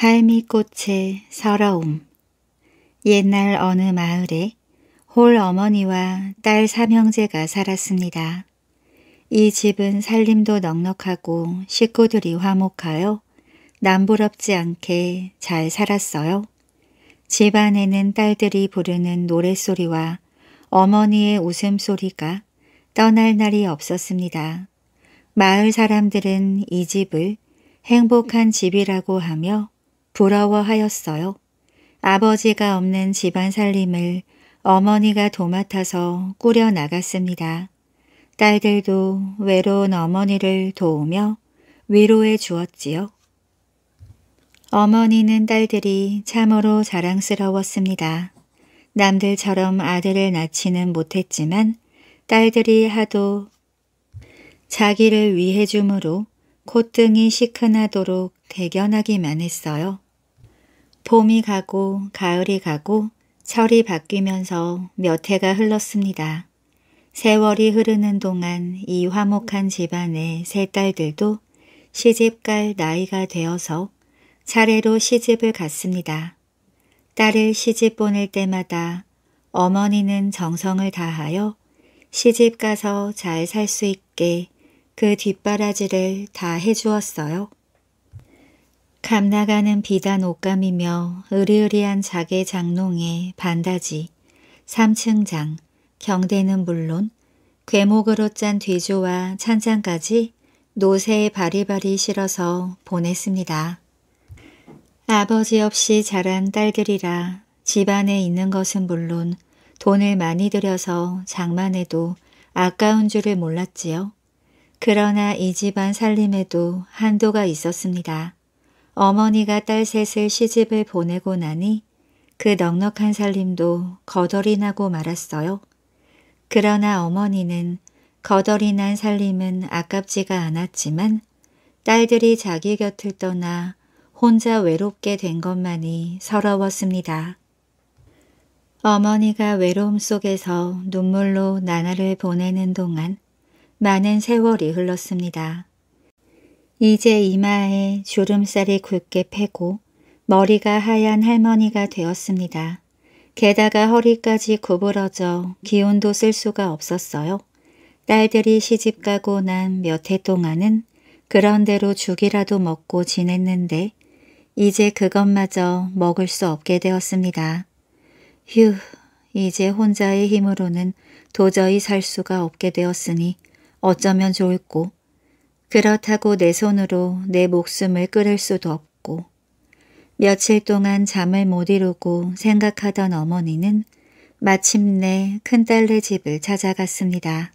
할미꽃의 서러움 옛날 어느 마을에 홀 어머니와 딸 삼형제가 살았습니다. 이 집은 살림도 넉넉하고 식구들이 화목하여 남부럽지 않게 잘 살았어요. 집 안에는 딸들이 부르는 노랫소리와 어머니의 웃음소리가 떠날 날이 없었습니다. 마을 사람들은 이 집을 행복한 집이라고 하며 부러워하였어요. 아버지가 없는 집안 살림을 어머니가 도맡아서 꾸려 나갔습니다. 딸들도 외로운 어머니를 도우며 위로해 주었지요. 어머니는 딸들이 참으로 자랑스러웠습니다. 남들처럼 아들을 낳지는 못했지만 딸들이 하도 자기를 위해 주므로 콧등이 시큰하도록 대견하기만 했어요. 봄이 가고 가을이 가고 철이 바뀌면서 몇 해가 흘렀습니다. 세월이 흐르는 동안 이 화목한 집안의 세 딸들도 시집갈 나이가 되어서 차례로 시집을 갔습니다. 딸을 시집 보낼 때마다 어머니는 정성을 다하여 시집 가서 잘 살 수 있게 그 뒷바라지를 다 해주었어요. 감나가는 비단 옷감이며 으리으리한 자개 장롱에 반다지, 삼층장, 경대는 물론 괴목으로 짠 뒤조와 찬장까지 노새에 바리바리 실어서 보냈습니다. 아버지 없이 자란 딸들이라 집안에 있는 것은 물론 돈을 많이 들여서 장만해도 아까운 줄을 몰랐지요. 그러나 이 집안 살림에도 한도가 있었습니다. 어머니가 딸 셋을 시집을 보내고 나니 그 넉넉한 살림도 거덜이 나고 말았어요. 그러나 어머니는 거덜이 난 살림은 아깝지가 않았지만 딸들이 자기 곁을 떠나 혼자 외롭게 된 것만이 서러웠습니다. 어머니가 외로움 속에서 눈물로 나날을 보내는 동안 많은 세월이 흘렀습니다. 이제 이마에 주름살이 굵게 패고 머리가 하얀 할머니가 되었습니다. 게다가 허리까지 구부러져 기운도 쓸 수가 없었어요. 딸들이 시집가고 난 몇 해 동안은 그런대로 죽이라도 먹고 지냈는데 이제 그것마저 먹을 수 없게 되었습니다. 휴, 이제 혼자의 힘으로는 도저히 살 수가 없게 되었으니 어쩌면 좋을꼬. 그렇다고 내 손으로 내 목숨을 끊을 수도 없고 며칠 동안 잠을 못 이루고 생각하던 어머니는 마침내 큰딸네 집을 찾아갔습니다.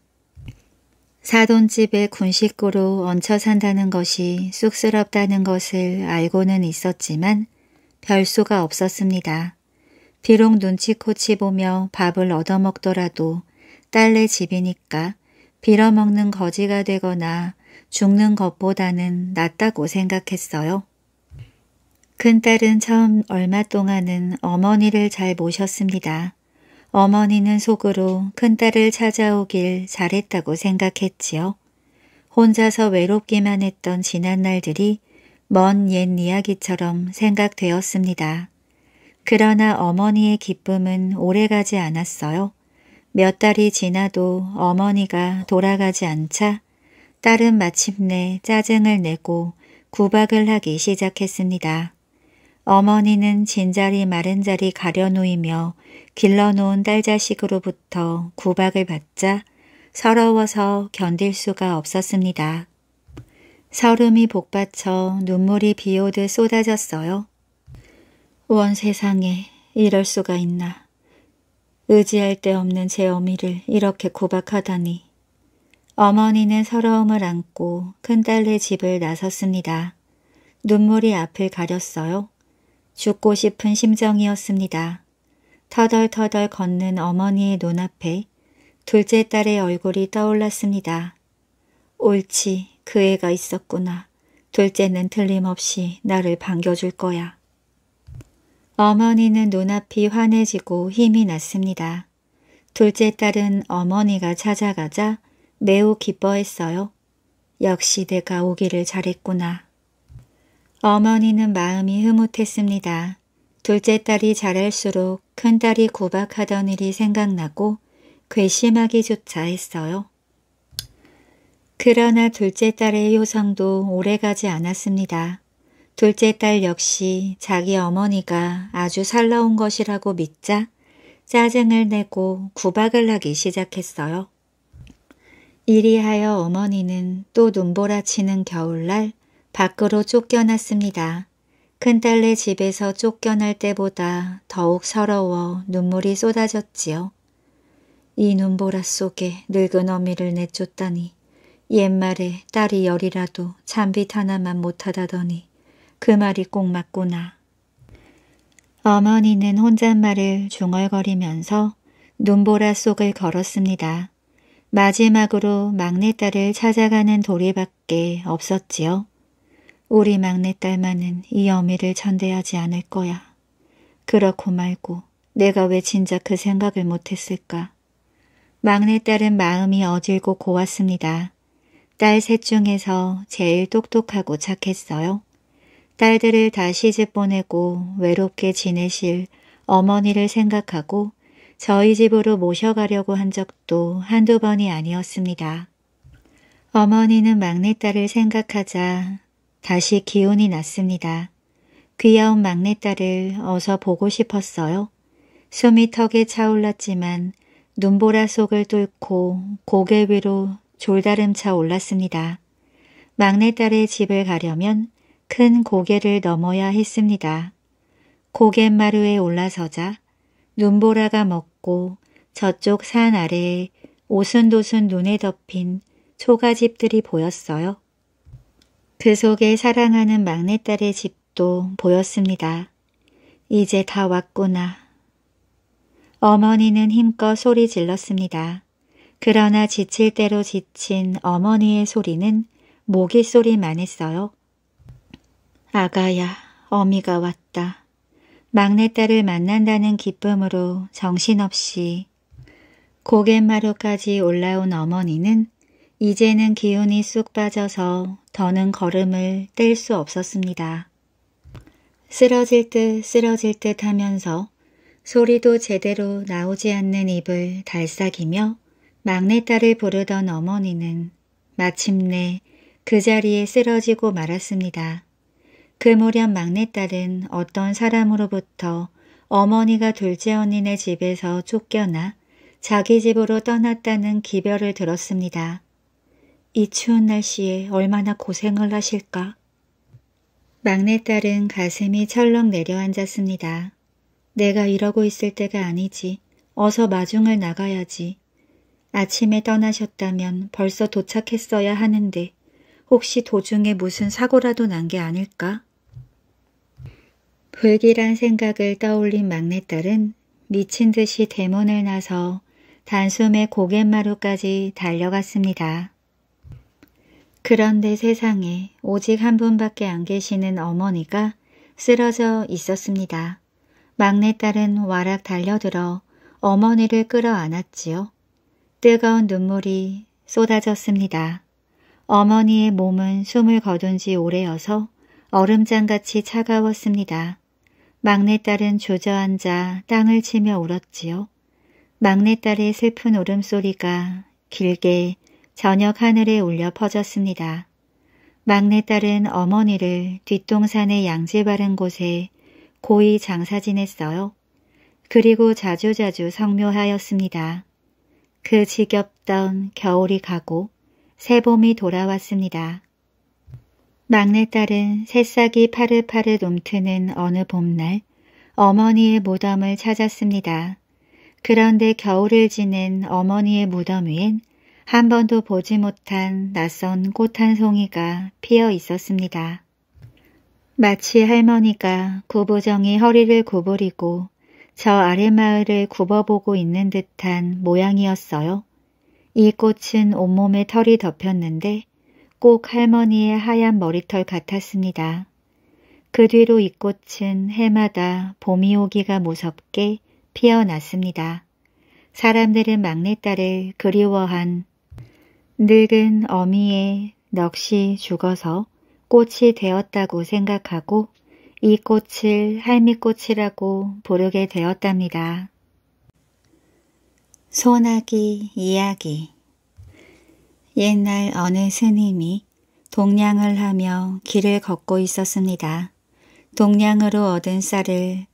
사돈집에 군식구로 얹혀 산다는 것이 쑥스럽다는 것을 알고는 있었지만 별 수가 없었습니다. 비록 눈치코치 보며 밥을 얻어먹더라도 딸네 집이니까 빌어먹는 거지가 되거나 죽는 것보다는 낫다고 생각했어요. 큰딸은 처음 얼마 동안은 어머니를 잘 모셨습니다. 어머니는 속으로 큰딸을 찾아오길 잘했다고 생각했지요. 혼자서 외롭기만 했던 지난 날들이 먼 옛 이야기처럼 생각되었습니다. 그러나 어머니의 기쁨은 오래가지 않았어요. 몇 달이 지나도 어머니가 돌아가지 않자 딸은 마침내 짜증을 내고 구박을 하기 시작했습니다. 어머니는 진자리 마른 자리 가려놓이며 길러놓은 딸 자식으로부터 구박을 받자 서러워서 견딜 수가 없었습니다. 서름이 복받쳐 눈물이 비오듯 쏟아졌어요. 원 세상에 이럴 수가 있나. 의지할 데 없는 제 어미를 이렇게 구박하다니. 어머니는 서러움을 안고 큰딸네 집을 나섰습니다. 눈물이 앞을 가렸어요. 죽고 싶은 심정이었습니다. 터덜터덜 걷는 어머니의 눈앞에 둘째 딸의 얼굴이 떠올랐습니다. 옳지, 그 애가 있었구나. 둘째는 틀림없이 나를 반겨줄 거야. 어머니는 눈앞이 환해지고 힘이 났습니다. 둘째 딸은 어머니가 찾아가자 매우 기뻐했어요. 역시 내가 오기를 잘했구나. 어머니는 마음이 흐뭇했습니다. 둘째 딸이 자랄수록 큰 딸이 구박하던 일이 생각나고 괘씸하기조차 했어요. 그러나 둘째 딸의 효성도 오래가지 않았습니다. 둘째 딸 역시 자기 어머니가 아주 살라온 것이라고 믿자 짜증을 내고 구박을 하기 시작했어요. 이리하여 어머니는 또 눈보라치는 겨울날 밖으로 쫓겨났습니다. 큰딸네 집에서 쫓겨날 때보다 더욱 서러워 눈물이 쏟아졌지요. 이 눈보라 속에 늙은 어미를 내쫓다니 옛말에 딸이 열이라도 잠빛 하나만 못하다더니 그 말이 꼭 맞구나. 어머니는 혼잣말을 중얼거리면서 눈보라 속을 걸었습니다. 마지막으로 막내딸을 찾아가는 도리밖에 없었지요. 우리 막내딸만은 이 어미를 천대하지 않을 거야. 그렇고 말고 내가 왜 진작 그 생각을 못했을까. 막내딸은 마음이 어질고 고왔습니다. 딸 셋 중에서 제일 똑똑하고 착했어요. 딸들을 다 시집 보내고 외롭게 지내실 어머니를 생각하고 저희 집으로 모셔가려고 한 적도 한두 번이 아니었습니다. 어머니는 막내딸을 생각하자 다시 기운이 났습니다. 귀여운 막내딸을 어서 보고 싶었어요. 숨이 턱에 차올랐지만 눈보라 속을 뚫고 고개 위로 졸다름차 올랐습니다. 막내딸의 집을 가려면 큰 고개를 넘어야 했습니다. 고갯마루에 올라서자 눈보라가 먹고 저쪽 산 아래에 오순도순 눈에 덮인 초가집들이 보였어요. 그 속에 사랑하는 막내딸의 집도 보였습니다. 이제 다 왔구나. 어머니는 힘껏 소리 질렀습니다. 그러나 지칠 대로 지친 어머니의 소리는 모기 소리만 했어요. 아가야, 어미가 왔다. 막내딸을 만난다는 기쁨으로 정신없이 고갯마루까지 올라온 어머니는 이제는 기운이 쑥 빠져서 더는 걸음을 뗄 수 없었습니다. 쓰러질 듯 쓰러질 듯 하면서 소리도 제대로 나오지 않는 입을 달싹이며 막내딸을 부르던 어머니는 마침내 그 자리에 쓰러지고 말았습니다. 그 무렵 막내딸은 어떤 사람으로부터 어머니가 둘째 언니네 집에서 쫓겨나 자기 집으로 떠났다는 기별을 들었습니다. 이 추운 날씨에 얼마나 고생을 하실까? 막내딸은 가슴이 철렁 내려앉았습니다. 내가 이러고 있을 때가 아니지. 어서 마중을 나가야지. 아침에 떠나셨다면 벌써 도착했어야 하는데 혹시 도중에 무슨 사고라도 난 게 아닐까? 불길한 생각을 떠올린 막내딸은 미친 듯이 대문을 나서 단숨에 고갯마루까지 달려갔습니다. 그런데 세상에 오직 한 분밖에 안 계시는 어머니가 쓰러져 있었습니다. 막내딸은 와락 달려들어 어머니를 끌어안았지요. 뜨거운 눈물이 쏟아졌습니다. 어머니의 몸은 숨을 거둔 지 오래여서 얼음장같이 차가웠습니다. 막내딸은 주저앉아 땅을 치며 울었지요. 막내딸의 슬픈 울음소리가 길게 저녁 하늘에 울려 퍼졌습니다. 막내딸은 어머니를 뒷동산의 양지 바른 곳에 고이 장사 지냈어요. 그리고 자주자주 성묘하였습니다. 그 지겹던 겨울이 가고 새봄이 돌아왔습니다. 막내딸은 새싹이 파릇파릇 움트는 어느 봄날 어머니의 무덤을 찾았습니다. 그런데 겨울을 지낸 어머니의 무덤 위엔 한 번도 보지 못한 낯선 꽃 한 송이가 피어 있었습니다. 마치 할머니가 구부정이 허리를 구부리고 저 아랫마을을 굽어보고 있는 듯한 모양이었어요. 이 꽃은 온몸에 털이 덮였는데 꼭 할머니의 하얀 머리털 같았습니다. 그 뒤로 이 꽃은 해마다 봄이 오기가 무섭게 피어났습니다. 사람들은 막내딸을 그리워한 늙은 어미의 넋이 죽어서 꽃이 되었다고 생각하고 이 꽃을 할미꽃이라고 부르게 되었답니다. 소나기 이야기 옛날 어느 스님이 동량을 하며 길을 걷고 있었습니다. 동량으로 얻은 쌀을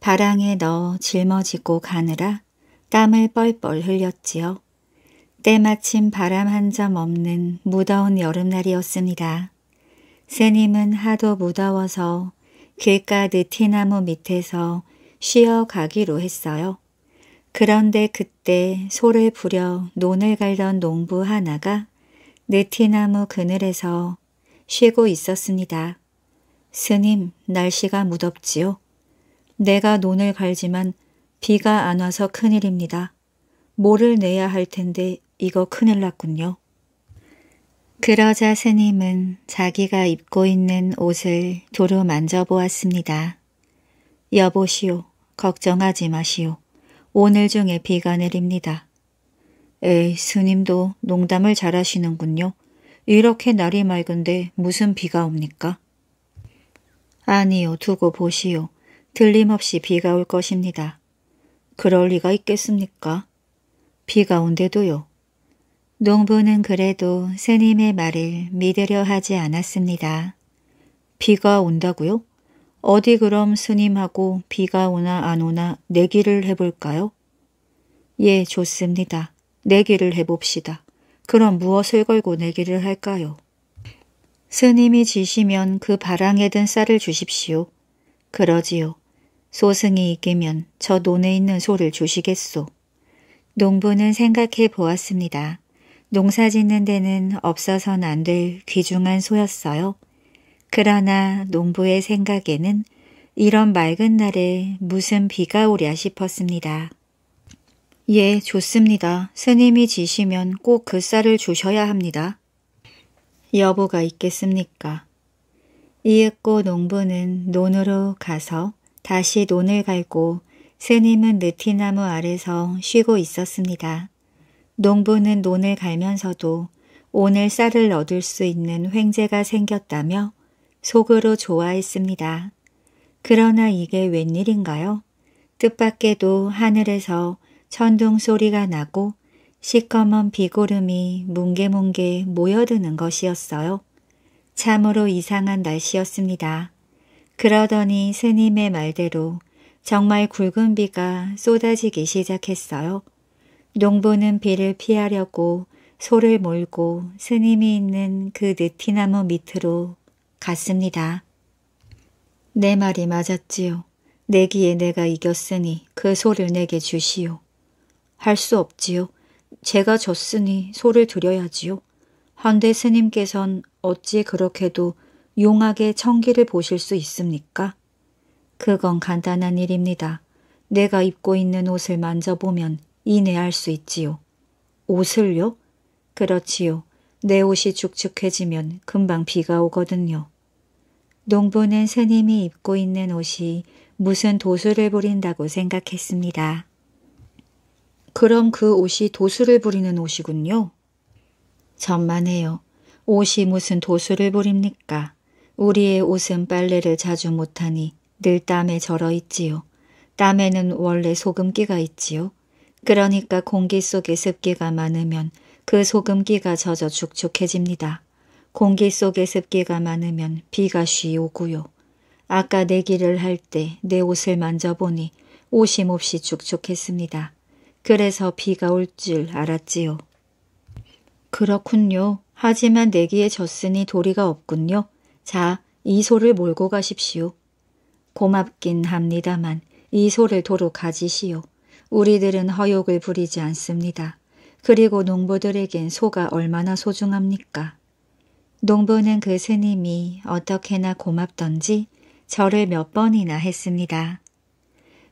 바랑에 넣어 짊어지고 가느라 땀을 뻘뻘 흘렸지요. 때마침 바람 한 점 없는 무더운 여름날이었습니다. 스님은 하도 무더워서 길가 느티나무 밑에서 쉬어 가기로 했어요. 그런데 그때 소를 부려 논을 갈던 농부 하나가 느티나무 그늘에서 쉬고 있었습니다. 스님, 날씨가 무덥지요. 내가 논을 갈지만 비가 안 와서 큰일입니다. 뭐를 내야 할 텐데 이거 큰일 났군요. 그러자 스님은 자기가 입고 있는 옷을 도로 만져보았습니다. 여보시오, 걱정하지 마시오. 오늘 중에 비가 내립니다. 에이, 스님도 농담을 잘하시는군요. 이렇게 날이 맑은데 무슨 비가 옵니까? 아니요, 두고 보시오. 틀림없이 비가 올 것입니다. 그럴 리가 있겠습니까? 비가 온데도요. 농부는 그래도 스님의 말을 믿으려 하지 않았습니다. 비가 온다고요? 어디 그럼 스님하고 비가 오나 안 오나 내기를 해볼까요? 예, 좋습니다. 내기를 해봅시다. 그럼 무엇을 걸고 내기를 할까요? 스님이 지시면 그 바랑에 든 쌀을 주십시오. 그러지요. 소승이 이기면 저 논에 있는 소를 주시겠소. 농부는 생각해 보았습니다. 농사 짓는 데는 없어선 안 될 귀중한 소였어요. 그러나 농부의 생각에는 이런 맑은 날에 무슨 비가 오랴 싶었습니다. 예, 좋습니다. 스님이 지시면 꼭 그 쌀을 주셔야 합니다. 여부가 있겠습니까? 이윽고 농부는 논으로 가서 다시 논을 갈고 스님은 느티나무 아래서 쉬고 있었습니다. 농부는 논을 갈면서도 오늘 쌀을 얻을 수 있는 횡재가 생겼다며 속으로 좋아했습니다. 그러나 이게 웬일인가요? 뜻밖에도 하늘에서 천둥 소리가 나고 시커먼 비구름이 뭉게뭉게 모여드는 것이었어요. 참으로 이상한 날씨였습니다. 그러더니 스님의 말대로 정말 굵은 비가 쏟아지기 시작했어요. 농부는 비를 피하려고 소를 몰고 스님이 있는 그 느티나무 밑으로 갔습니다. 내 말이 맞았지요. 내기에 내가 이겼으니 그 소를 내게 주시오. 할 수 없지요. 제가 졌으니 소를 드려야지요. 한데 스님께선 어찌 그렇게도 용하게 청기를 보실 수 있습니까? 그건 간단한 일입니다. 내가 입고 있는 옷을 만져보면 이내할 수 있지요. 옷을요? 그렇지요. 내 옷이 축축해지면 금방 비가 오거든요. 농부는 스님이 입고 있는 옷이 무슨 도수를 부린다고 생각했습니다. 그럼 그 옷이 도수를 부리는 옷이군요. 전만해요. 옷이 무슨 도수를 부립니까? 우리의 옷은 빨래를 자주 못하니 늘 땀에 절어 있지요. 땀에는 원래 소금기가 있지요. 그러니까 공기 속에 습기가 많으면 그 소금기가 젖어 축축해집니다. 공기 속에 습기가 많으면 비가 쉬 오고요. 아까 내기를 할 때 내 옷을 만져보니 몹시 축축했습니다. 그래서 비가 올 줄 알았지요. 그렇군요. 하지만 내기에 졌으니 도리가 없군요. 자, 이 소를 몰고 가십시오. 고맙긴 합니다만 이 소를 도로 가지시오. 우리들은 허욕을 부리지 않습니다. 그리고 농부들에겐 소가 얼마나 소중합니까? 농부는 그 스님이 어떻게나 고맙던지 절을 몇 번이나 했습니다.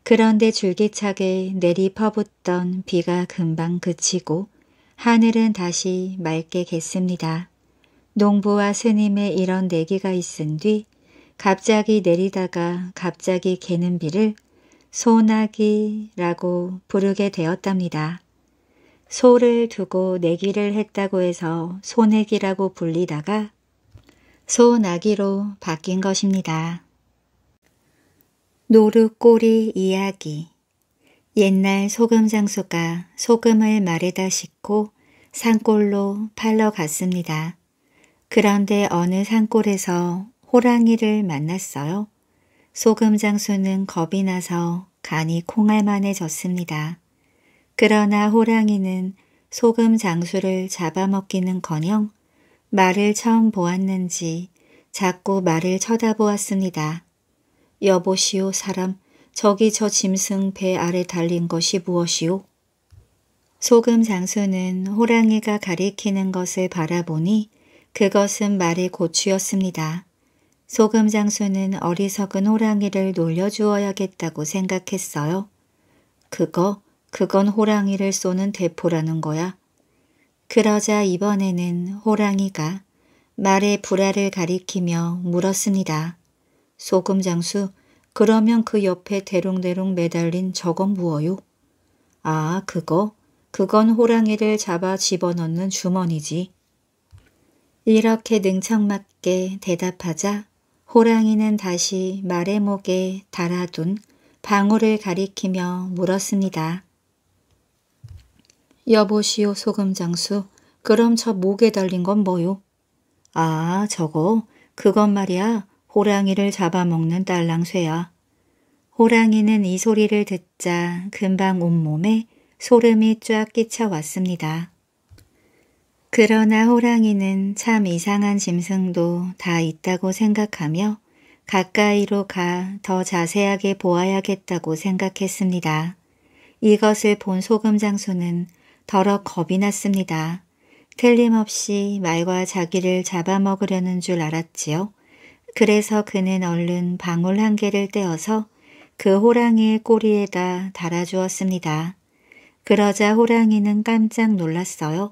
그런데 줄기차게 내리 퍼붓던 비가 금방 그치고 하늘은 다시 맑게 겠습니다. 농부와 스님의 이런 내기가 있은 뒤 갑자기 내리다가 갑자기 개는 비를 소나기라고 부르게 되었답니다. 소를 두고 내기를 했다고 해서 소내기라고 불리다가 소나기로 바뀐 것입니다. 노루꼬리 이야기 옛날 소금 장수가 소금을 말에다 싣고 산골로 팔러 갔습니다. 그런데 어느 산골에서 호랑이를 만났어요. 소금 장수는 겁이 나서 간이 콩알만해졌습니다. 그러나 호랑이는 소금 장수를 잡아먹기는커녕 말을 처음 보았는지 자꾸 말을 쳐다보았습니다. 여보시오 사람 저기 저 짐승 배 아래 달린 것이 무엇이오? 소금 장수는 호랑이가 가리키는 것을 바라보니 그것은 말의 고추였습니다. 소금 장수는 어리석은 호랑이를 놀려주어야겠다고 생각했어요. 그거, 그건 호랑이를 쏘는 대포라는 거야. 그러자 이번에는 호랑이가 말의 불화를 가리키며 물었습니다. 소금 장수, 그러면 그 옆에 대롱대롱 매달린 저건 무어요? 아, 그거? 그건 호랑이를 잡아 집어넣는 주머니지. 이렇게 능청맞게 대답하자 호랑이는 다시 말의 목에 달아둔 방울을 가리키며 물었습니다. 여보시오 소금장수 그럼 저 목에 달린 건 뭐요? 아 저거 그건 말이야 호랑이를 잡아먹는 딸랑쇠야. 호랑이는 이 소리를 듣자 금방 온몸에 소름이 쫙 끼쳐왔습니다. 그러나 호랑이는 참 이상한 짐승도 다 있다고 생각하며 가까이로 가 더 자세하게 보아야겠다고 생각했습니다. 이것을 본 소금 장수는 더러 겁이 났습니다. 틀림없이 말과 자기를 잡아먹으려는 줄 알았지요. 그래서 그는 얼른 방울 한 개를 떼어서 그 호랑이의 꼬리에다 달아주었습니다. 그러자 호랑이는 깜짝 놀랐어요.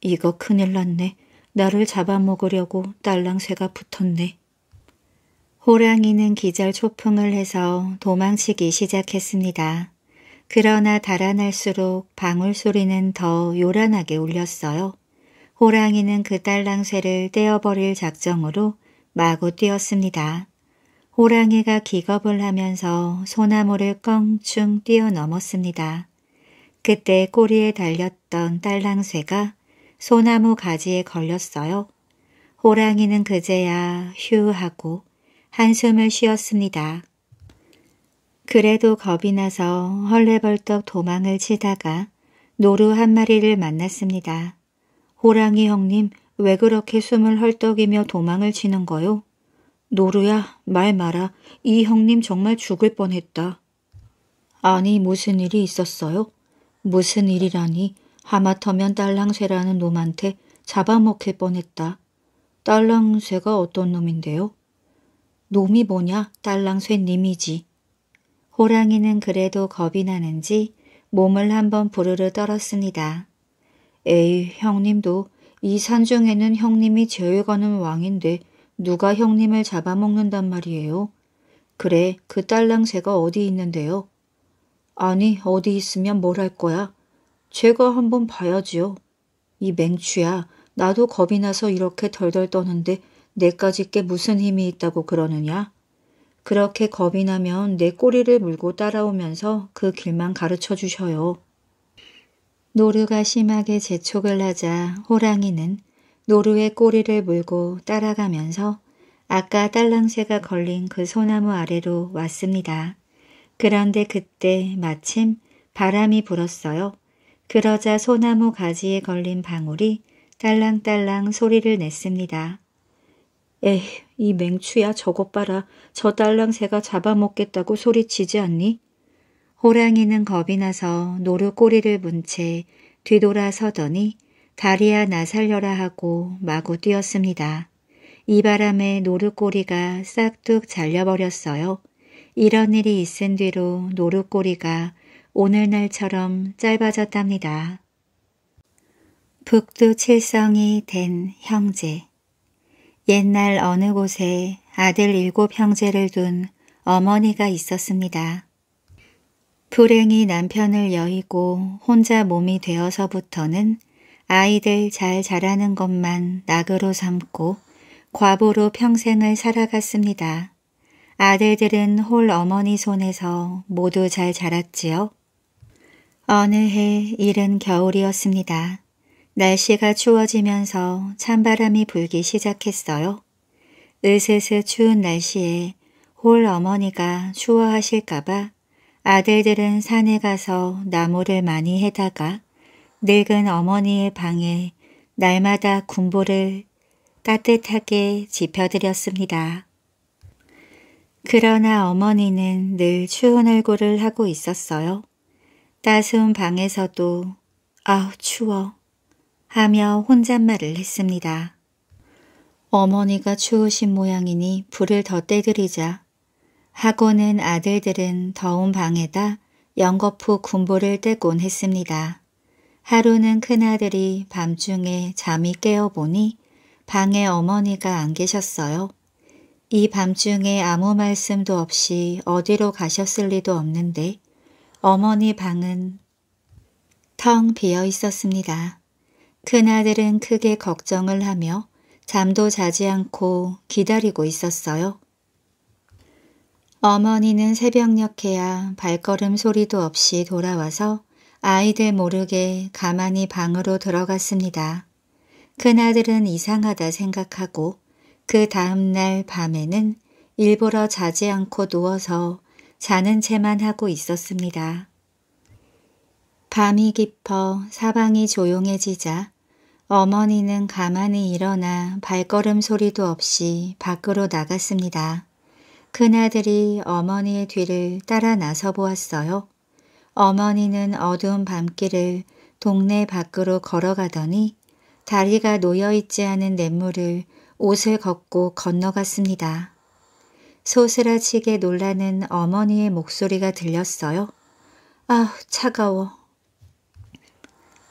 이거 큰일 났네. 나를 잡아먹으려고 딸랑새가 붙었네. 호랑이는 기절 초풍을 해서 도망치기 시작했습니다. 그러나 달아날수록 방울 소리는 더 요란하게 울렸어요. 호랑이는 그 딸랑새를 떼어버릴 작정으로 마구 뛰었습니다. 호랑이가 기겁을 하면서 소나무를 껑충 뛰어넘었습니다. 그때 꼬리에 달렸던 딸랑새가 소나무 가지에 걸렸어요. 호랑이는 그제야 휴 하고 한숨을 쉬었습니다. 그래도 겁이 나서 헐레벌떡 도망을 치다가 노루 한 마리를 만났습니다. 호랑이 형님 왜 그렇게 숨을 헐떡이며 도망을 치는 거요? 노루야 말 마라 이 형님 정말 죽을 뻔했다. 아니 무슨 일이 있었어요? 무슨 일이라니 하마터면 딸랑쇠라는 놈한테 잡아먹힐 뻔했다. 딸랑쇠가 어떤 놈인데요? 놈이 뭐냐 딸랑쇠 님이지. 호랑이는 그래도 겁이 나는지 몸을 한번 부르르 떨었습니다. 에이 형님도 이 산중에는 형님이 제일 가는 왕인데 누가 형님을 잡아먹는단 말이에요. 그래 그 딸랑새가 어디 있는데요? 아니 어디 있으면 뭘 할 거야? 제가 한번 봐야지요. 이 맹추야 나도 겁이 나서 이렇게 덜덜 떠는데 내까지 게 무슨 힘이 있다고 그러느냐? 그렇게 겁이 나면 내 꼬리를 물고 따라오면서 그 길만 가르쳐 주셔요. 노루가 심하게 재촉을 하자 호랑이는 노루의 꼬리를 물고 따라가면서 아까 딸랑새가 걸린 그 소나무 아래로 왔습니다. 그런데 그때 마침 바람이 불었어요. 그러자 소나무 가지에 걸린 방울이 딸랑딸랑 소리를 냈습니다. 에이, 이 맹추야 저것 봐라. 저 딸랑 새가 잡아먹겠다고 소리치지 않니? 호랑이는 겁이 나서 노루 꼬리를 문 채 뒤돌아 서더니 다리야 나 살려라 하고 마구 뛰었습니다. 이 바람에 노루 꼬리가 싹둑 잘려버렸어요. 이런 일이 있은 뒤로 노루 꼬리가 오늘날처럼 짧아졌답니다. 북두 칠성이 된 형제 옛날 어느 곳에 아들 일곱 형제를 둔 어머니가 있었습니다. 불행히 남편을 여의고 혼자 몸이 되어서부터는 아이들 잘 자라는 것만 낙으로 삼고 과부로 평생을 살아갔습니다. 아들들은 홀 어머니 손에서 모두 잘 자랐지요. 어느 해 이른 겨울이었습니다. 날씨가 추워지면서 찬바람이 불기 시작했어요. 으스스 추운 날씨에 홀 어머니가 추워하실까봐 아들들은 산에 가서 나무를 많이 해다가 늙은 어머니의 방에 날마다 군보를 따뜻하게 지펴드렸습니다. 그러나 어머니는 늘 추운 얼굴을 하고 있었어요. 따스운 방에서도 아우 추워 하며 혼잣말을 했습니다. 어머니가 추우신 모양이니 불을 더 떼드리자 하고는 아들들은 더운 방에다 연거푸 군보를 떼곤 했습니다. 하루는 큰아들이 밤중에 잠이 깨어보니 방에 어머니가 안 계셨어요. 이 밤중에 아무 말씀도 없이 어디로 가셨을 리도 없는데 어머니 방은 텅 비어 있었습니다. 큰아들은 크게 걱정을 하며 잠도 자지 않고 기다리고 있었어요. 어머니는 새벽녘에야 발걸음 소리도 없이 돌아와서 아이들 모르게 가만히 방으로 들어갔습니다. 큰아들은 이상하다 생각하고 그 다음날 밤에는 일부러 자지 않고 누워서 자는 채만 하고 있었습니다. 밤이 깊어 사방이 조용해지자 어머니는 가만히 일어나 발걸음 소리도 없이 밖으로 나갔습니다. 큰아들이 어머니의 뒤를 따라 나서 보았어요. 어머니는 어두운 밤길을 동네 밖으로 걸어가더니 다리가 놓여있지 않은 냇물을 옷을 걷고 건너갔습니다. 소스라치게 놀라는 어머니의 목소리가 들렸어요. 아 차가워.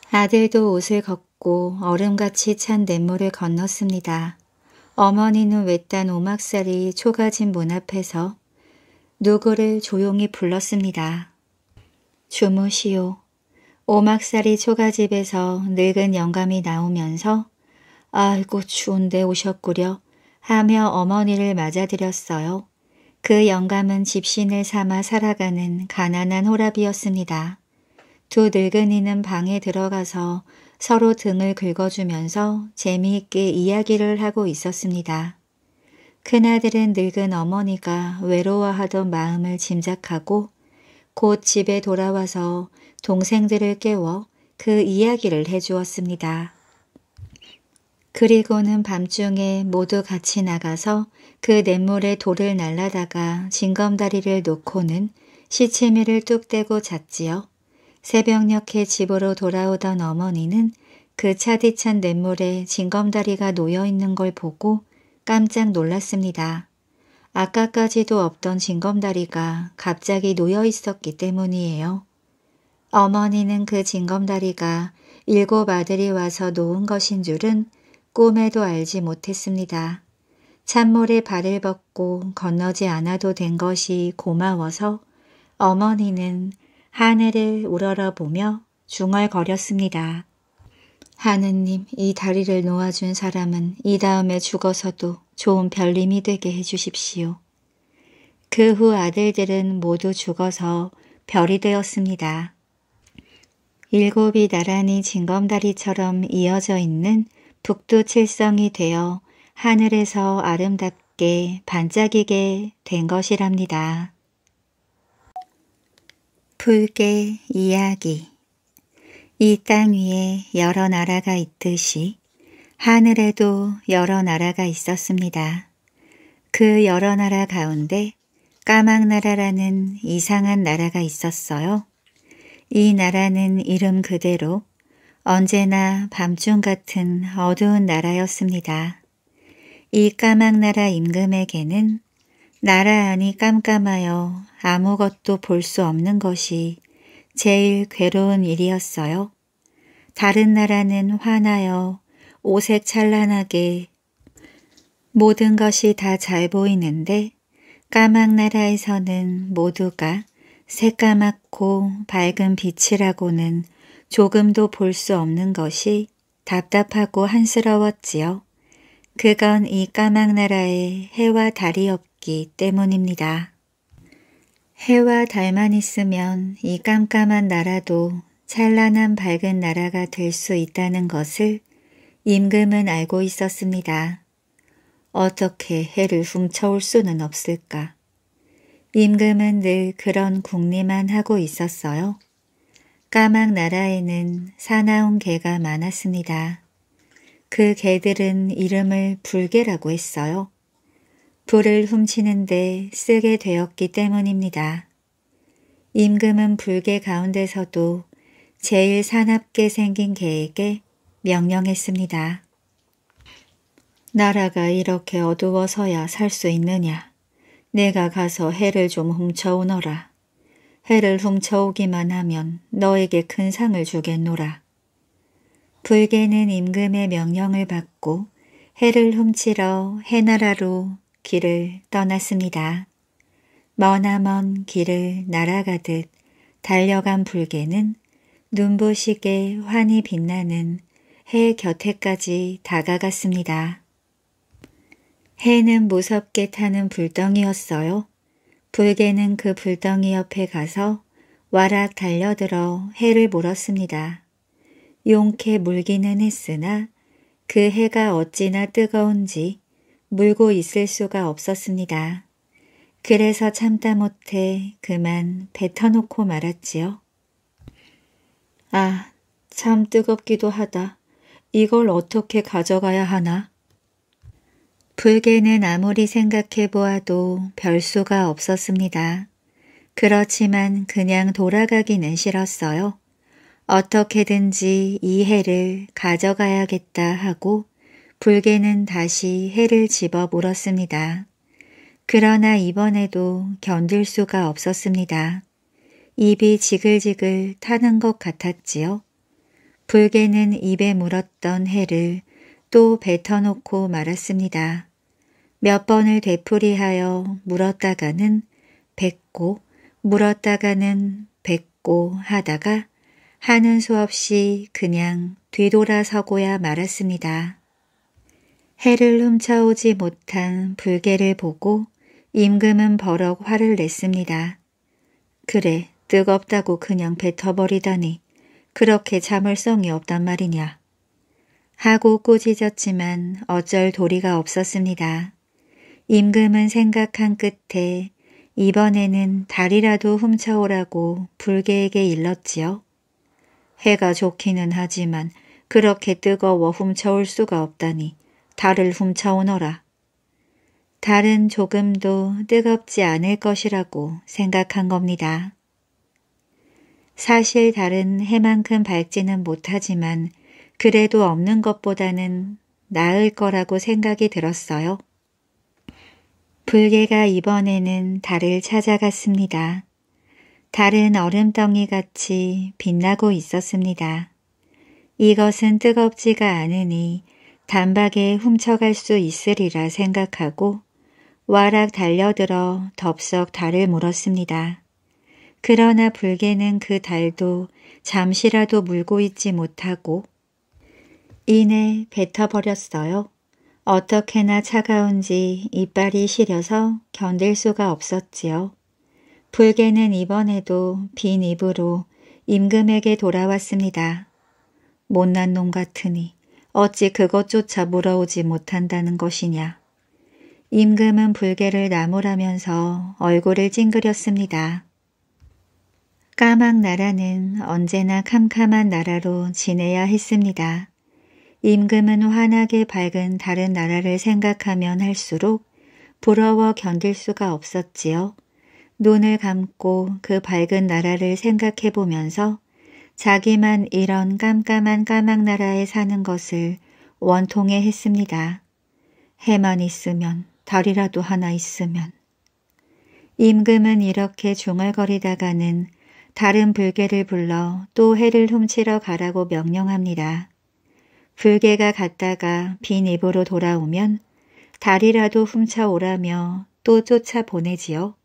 아들도 옷을 걷고 얼음같이 찬 냇물을 건넜습니다. 어머니는 외딴 오막살이 초가진 문 앞에서 누구를 조용히 불렀습니다. 주무시오. 오막살이 초가집에서 늙은 영감이 나오면서 아이고 추운데 오셨구려 하며 어머니를 맞아들였어요. 그 영감은 집신을 삼아 살아가는 가난한 호랍이었습니다. 두 늙은이는 방에 들어가서 서로 등을 긁어주면서 재미있게 이야기를 하고 있었습니다. 큰아들은 늙은 어머니가 외로워하던 마음을 짐작하고 곧 집에 돌아와서 동생들을 깨워 그 이야기를 해주었습니다. 그리고는 밤중에 모두 같이 나가서 그 냇물에 돌을 날라다가 징검다리를 놓고는 시치미를 뚝 떼고 잤지요. 새벽녘에 집으로 돌아오던 어머니는 그 차디찬 냇물에 징검다리가 놓여 있는 걸 보고 깜짝 놀랐습니다. 아까까지도 없던 징검다리가 갑자기 놓여 있었기 때문이에요. 어머니는 그 징검다리가 일곱 아들이 와서 놓은 것인 줄은 꿈에도 알지 못했습니다. 찬물에 발을 벗고 건너지 않아도 된 것이 고마워서 어머니는 하늘을 우러러보며 중얼거렸습니다. 하느님, 이 다리를 놓아준 사람은 이 다음에 죽어서도 좋은 별님이 되게 해주십시오. 그 후 아들들은 모두 죽어서 별이 되었습니다. 일곱이 나란히 징검다리처럼 이어져 있는 북두 칠성이 되어 하늘에서 아름답게 반짝이게 된 것이랍니다. 불개 이야기 이 땅 위에 여러 나라가 있듯이 하늘에도 여러 나라가 있었습니다. 그 여러 나라 가운데 까막나라라는 이상한 나라가 있었어요. 이 나라는 이름 그대로 언제나 밤중 같은 어두운 나라였습니다. 이 까막나라 임금에게는 나라 안이 깜깜하여 아무것도 볼 수 없는 것이 제일 괴로운 일이었어요. 다른 나라는 환하여 오색 찬란하게 모든 것이 다 잘 보이는데 까막나라에서는 모두가 새까맣고 밝은 빛이라고는 조금도 볼 수 없는 것이 답답하고 한스러웠지요. 그건 이 까막나라에 해와 달이 없 기 때문입니다. 해와 달만 있으면 이 깜깜한 나라도 찬란한 밝은 나라가 될 수 있다는 것을 임금은 알고 있었습니다. 어떻게 해를 훔쳐올 수는 없을까? 임금은 늘 그런 궁리만 하고 있었어요. 까막 나라에는 사나운 개가 많았습니다. 그 개들은 이름을 불개라고 했어요. 불을 훔치는데 쓰게 되었기 때문입니다. 임금은 불개 가운데서도 제일 사납게 생긴 개에게 명령했습니다. 나라가 이렇게 어두워서야 살 수 있느냐. 내가 가서 해를 좀 훔쳐오너라. 해를 훔쳐오기만 하면 너에게 큰 상을 주겠노라. 불개는 임금의 명령을 받고 해를 훔치러 해나라로 길을 떠났습니다. 머나먼 길을 날아가듯 달려간 불개는 눈부시게 환히 빛나는 해 곁에까지 다가갔습니다. 해는 무섭게 타는 불덩이였어요. 불개는 그 불덩이 옆에 가서 와락 달려들어 해를 물었습니다. 용케 물기는 했으나 그 해가 어찌나 뜨거운지 물고 있을 수가 없었습니다. 그래서 참다 못해 그만 뱉어놓고 말았지요. 아, 참 뜨겁기도 하다. 이걸 어떻게 가져가야 하나? 불개는 아무리 생각해 보아도 별 수가 없었습니다. 그렇지만 그냥 돌아가기는 싫었어요. 어떻게든지 이 해를 가져가야겠다 하고 불개는 다시 해를 집어 물었습니다. 그러나 이번에도 견딜 수가 없었습니다. 입이 지글지글 타는 것 같았지요. 불개는 입에 물었던 해를 또 뱉어놓고 말았습니다. 몇 번을 되풀이하여 물었다가는 뱉고 물었다가는 뱉고 하다가 하는 수 없이 그냥 뒤돌아서고야 말았습니다. 해를 훔쳐오지 못한 불개를 보고 임금은 버럭 화를 냈습니다. 그래 뜨겁다고 그냥 뱉어버리다니 그렇게 자물성이 없단 말이냐. 하고 꾸짖었지만 어쩔 도리가 없었습니다. 임금은 생각한 끝에 이번에는 달이라도 훔쳐오라고 불개에게 일렀지요. 해가 좋기는 하지만 그렇게 뜨거워 훔쳐올 수가 없다니 달을 훔쳐오너라. 달은 조금도 뜨겁지 않을 것이라고 생각한 겁니다. 사실 달은 해만큼 밝지는 못하지만 그래도 없는 것보다는 나을 거라고 생각이 들었어요. 불개가 이번에는 달을 찾아갔습니다. 달은 얼음덩이 같이 빛나고 있었습니다. 이것은 뜨겁지가 않으니 단박에 훔쳐갈 수 있으리라 생각하고 와락 달려들어 덥석 달을 물었습니다. 그러나 불개는 그 달도 잠시라도 물고 있지 못하고 이내 뱉어버렸어요. 어떻게나 차가운지 이빨이 시려서 견딜 수가 없었지요. 불개는 이번에도 빈 입으로 임금에게 돌아왔습니다. 못난 놈 같으니 어찌 그것조차 물어오지 못한다는 것이냐. 임금은 불개를 나무라면서 얼굴을 찡그렸습니다. 까막 나라는 언제나 캄캄한 나라로 지내야 했습니다. 임금은 환하게 밝은 다른 나라를 생각하면 할수록 부러워 견딜 수가 없었지요. 눈을 감고 그 밝은 나라를 생각해 보면서 자기만 이런 깜깜한 까막 나라에 사는 것을 원통해 했습니다. 해만 있으면 달이라도 하나 있으면. 임금은 이렇게 중얼거리다가는 다른 불개를 불러 또 해를 훔치러 가라고 명령합니다. 불개가 갔다가 빈 입으로 돌아오면 달이라도 훔쳐오라며 또 쫓아 보내지요.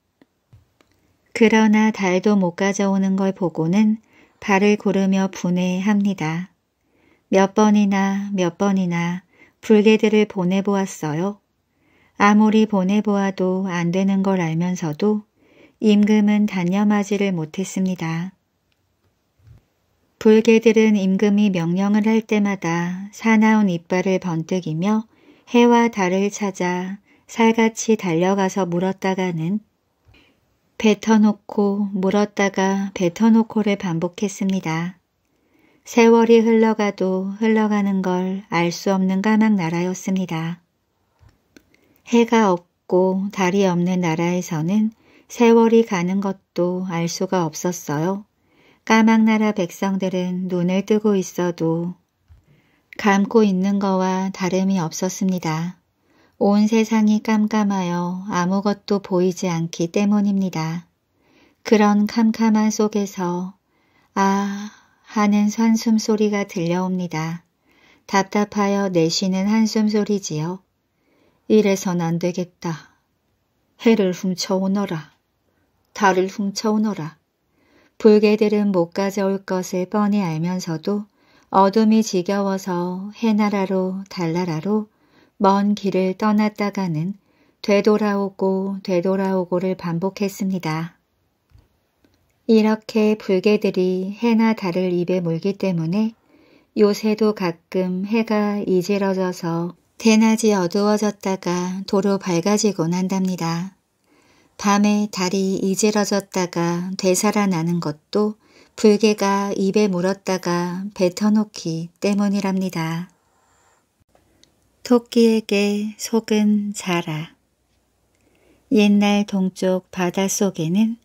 그러나 달도 못 가져오는 걸 보고는 발을 고르며 분해합니다. 몇 번이나 몇 번이나 불개들을 보내보았어요. 아무리 보내보아도 안 되는 걸 알면서도 임금은 단념하지를 못했습니다. 불개들은 임금이 명령을 할 때마다 사나운 이빨을 번뜩이며 해와 달을 찾아 살같이 달려가서 물었다가는 뱉어놓고 물었다가 뱉어놓고를 반복했습니다. 세월이 흘러가도 흘러가는 걸 알 수 없는 까막 나라였습니다. 해가 없고 달이 없는 나라에서는 세월이 가는 것도 알 수가 없었어요. 까막 나라 백성들은 눈을 뜨고 있어도 감고 있는 거와 다름이 없었습니다. 온 세상이 깜깜하여 아무것도 보이지 않기 때문입니다. 그런 캄캄한 속에서 아 하는 한숨 소리가 들려옵니다. 답답하여 내쉬는 한숨 소리지요. 이래선 안 되겠다. 해를 훔쳐오너라. 달을 훔쳐오너라. 불개들은 못 가져올 것을 뻔히 알면서도 어둠이 지겨워서 해나라로 달나라로 먼 길을 떠났다가는 되돌아오고 되돌아오고를 반복했습니다. 이렇게 불개들이 해나 달을 입에 물기 때문에 요새도 가끔 해가 이지러져서 대낮이 어두워졌다가 도로 밝아지곤 한답니다. 밤에 달이 이지러졌다가 되살아나는 것도 불개가 입에 물었다가 뱉어놓기 때문이랍니다. 토끼에게 속은 자라. 옛날 동쪽 바닷속에는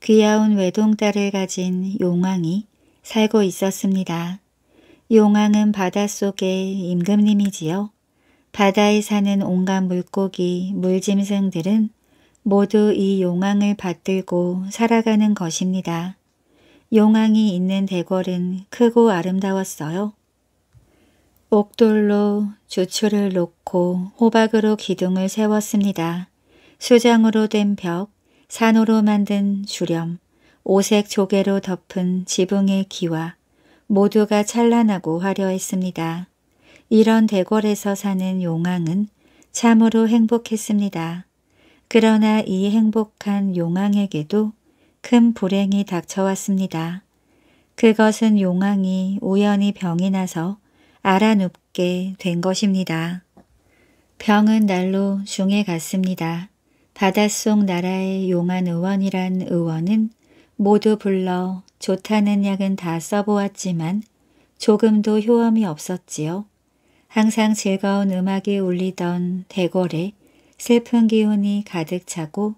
귀여운 외동딸을 가진 용왕이 살고 있었습니다. 용왕은 바닷속의 임금님이지요. 바다에 사는 온갖 물고기, 물짐승들은 모두 이 용왕을 받들고 살아가는 것입니다. 용왕이 있는 대궐은 크고 아름다웠어요. 옥돌로 주추를 놓고 호박으로 기둥을 세웠습니다. 수정으로 된 벽, 산으로 만든 주렴, 오색 조개로 덮은 지붕의 기와 모두가 찬란하고 화려했습니다. 이런 대궐에서 사는 용왕은 참으로 행복했습니다. 그러나 이 행복한 용왕에게도 큰 불행이 닥쳐왔습니다. 그것은 용왕이 우연히 병이 나서 알아눕게 된 것입니다. 병은 날로 중에 갔습니다. 바닷속 나라의 용한 의원이란 의원은 모두 불러 좋다는 약은 다 써보았지만 조금도 효험이 없었지요. 항상 즐거운 음악이 울리던 대궐에 슬픈 기운이 가득 차고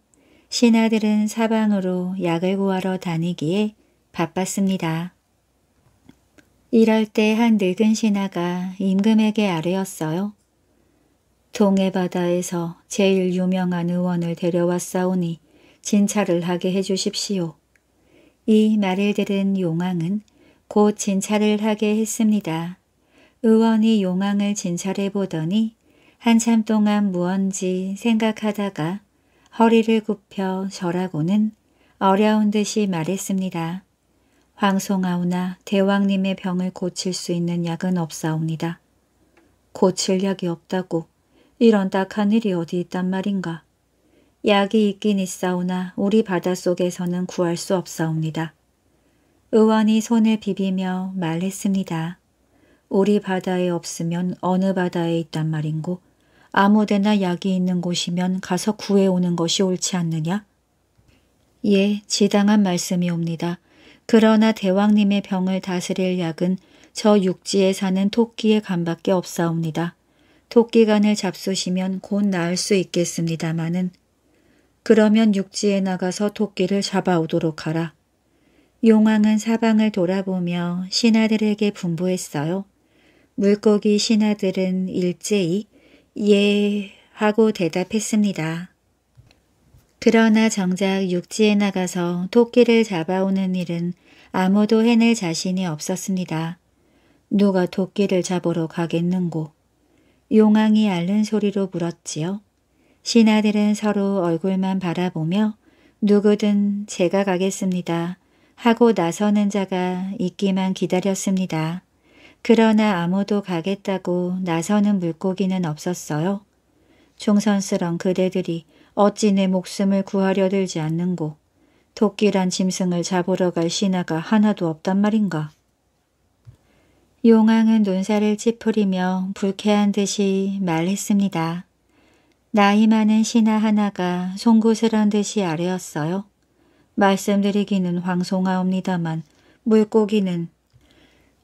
신하들은 사방으로 약을 구하러 다니기에 바빴습니다. 이럴 때 한 늙은 신하가 임금에게 아뢰었어요. 동해 바다에서 제일 유명한 의원을 데려왔사오니 진찰을 하게 해주십시오. 이 말을 들은 용왕은 곧 진찰을 하게 했습니다. 의원이 용왕을 진찰해 보더니 한참 동안 무언지 생각하다가 허리를 굽혀 절하고는 어려운 듯이 말했습니다. 황송하오나 대왕님의 병을 고칠 수 있는 약은 없사옵니다. 고칠 약이 없다고 이런 딱한 일이 어디 있단 말인가. 약이 있긴 있사오나 우리 바닷속에서는 구할 수 없사옵니다. 의원이 손을 비비며 말했습니다. 우리 바다에 없으면 어느 바다에 있단 말인고 아무데나 약이 있는 곳이면 가서 구해오는 것이 옳지 않느냐? 예, 지당한 말씀이옵니다. 그러나 대왕님의 병을 다스릴 약은 저 육지에 사는 토끼의 간밖에 없사옵니다. 토끼간을 잡수시면 곧 나을 수 있겠습니다마는 그러면 육지에 나가서 토끼를 잡아오도록 하라. 용왕은 사방을 돌아보며 신하들에게 분부했어요. 물고기 신하들은 일제히 예 하고 대답했습니다. 그러나 정작 육지에 나가서 토끼를 잡아오는 일은 아무도 해낼 자신이 없었습니다. 누가 토끼를 잡으러 가겠는고. 용왕이 앓는 소리로 물었지요. 신하들은 서로 얼굴만 바라보며 누구든 제가 가겠습니다 하고 나서는 자가 있기만 기다렸습니다. 그러나 아무도 가겠다고 나서는 물고기는 없었어요. 종선스런 그대들이 어찌 내 목숨을 구하려 들지 않는고 토끼란 짐승을 잡으러 갈 신하가 하나도 없단 말인가. 용왕은 눈살을 찌푸리며 불쾌한 듯이 말했습니다. 나이 많은 신하 하나가 송구스런 듯이 아뢰었어요. 말씀드리기는 황송하옵니다만 물고기는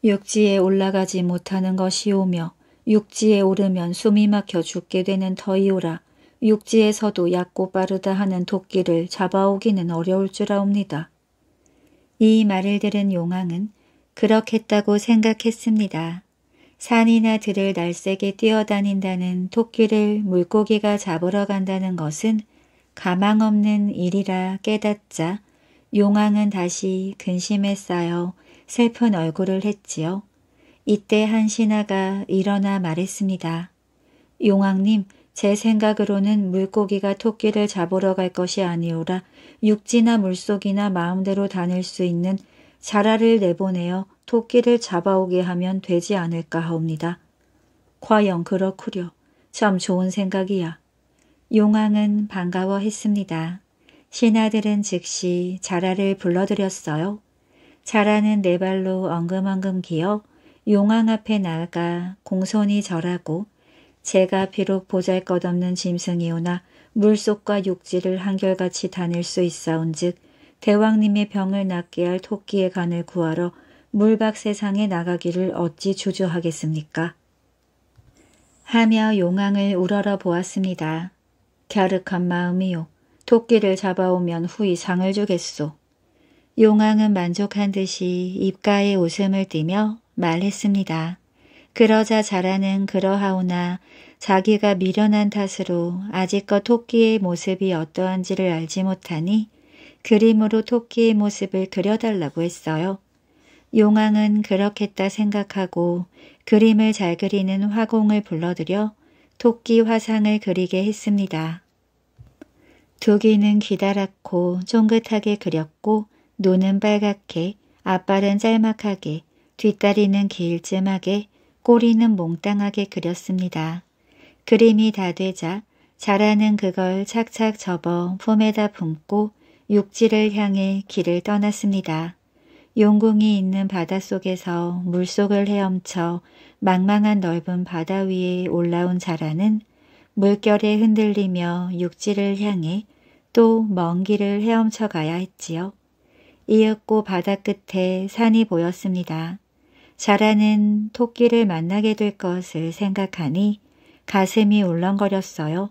육지에 올라가지 못하는 것이오며 육지에 오르면 숨이 막혀 죽게 되는 터이오라 육지에서도 얕고 빠르다 하는 토끼를 잡아오기는 어려울 줄 아옵니다. 이 말을 들은 용왕은 그렇겠다고 생각했습니다. 산이나 들을 날쌔게 뛰어다닌다는 토끼를 물고기가 잡으러 간다는 것은 가망 없는 일이라 깨닫자 용왕은 다시 근심에 쌓여 슬픈 얼굴을 했지요. 이때 한 신하가 일어나 말했습니다. 용왕님, 제 생각으로는 물고기가 토끼를 잡으러 갈 것이 아니오라 육지나 물속이나 마음대로 다닐 수 있는 자라를 내보내어 토끼를 잡아오게 하면 되지 않을까 하옵니다. 과연 그렇구려. 참 좋은 생각이야. 용왕은 반가워했습니다. 신하들은 즉시 자라를 불러들였어요. 자라는 네 발로 엉금엉금 기어 용왕 앞에 나아가 공손히 절하고 제가 비록 보잘것없는 짐승이오나 물속과 육지를 한결같이 다닐 수 있사온즉 대왕님의 병을 낫게 할 토끼의 간을 구하러 물밖 세상에 나가기를 어찌 주저하겠습니까? 하며 용왕을 우러러 보았습니다. 갸륵한 마음이요. 토끼를 잡아오면 후이 상을 주겠소. 용왕은 만족한 듯이 입가에 웃음을 띠며 말했습니다. 그러자 자라는 그러하오나 자기가 미련한 탓으로 아직껏 토끼의 모습이 어떠한지를 알지 못하니 그림으로 토끼의 모습을 그려달라고 했어요. 용왕은 그렇겠다 생각하고 그림을 잘 그리는 화공을 불러들여 토끼 화상을 그리게 했습니다. 두기는 기다랗고 쫑긋하게 그렸고 눈은 빨갛게 앞발은 짤막하게 뒷다리는 길쯤하게 꼬리는 몽땅하게 그렸습니다. 그림이 다 되자 자라는 그걸 착착 접어 품에다 품고 육지를 향해 길을 떠났습니다. 용궁이 있는 바닷속에서 물속을 헤엄쳐 망망한 넓은 바다 위에 올라온 자라는 물결에 흔들리며 육지를 향해 또 먼 길을 헤엄쳐 가야 했지요. 이윽고 바다 끝에 산이 보였습니다. 자라는 토끼를 만나게 될 것을 생각하니 가슴이 울렁거렸어요.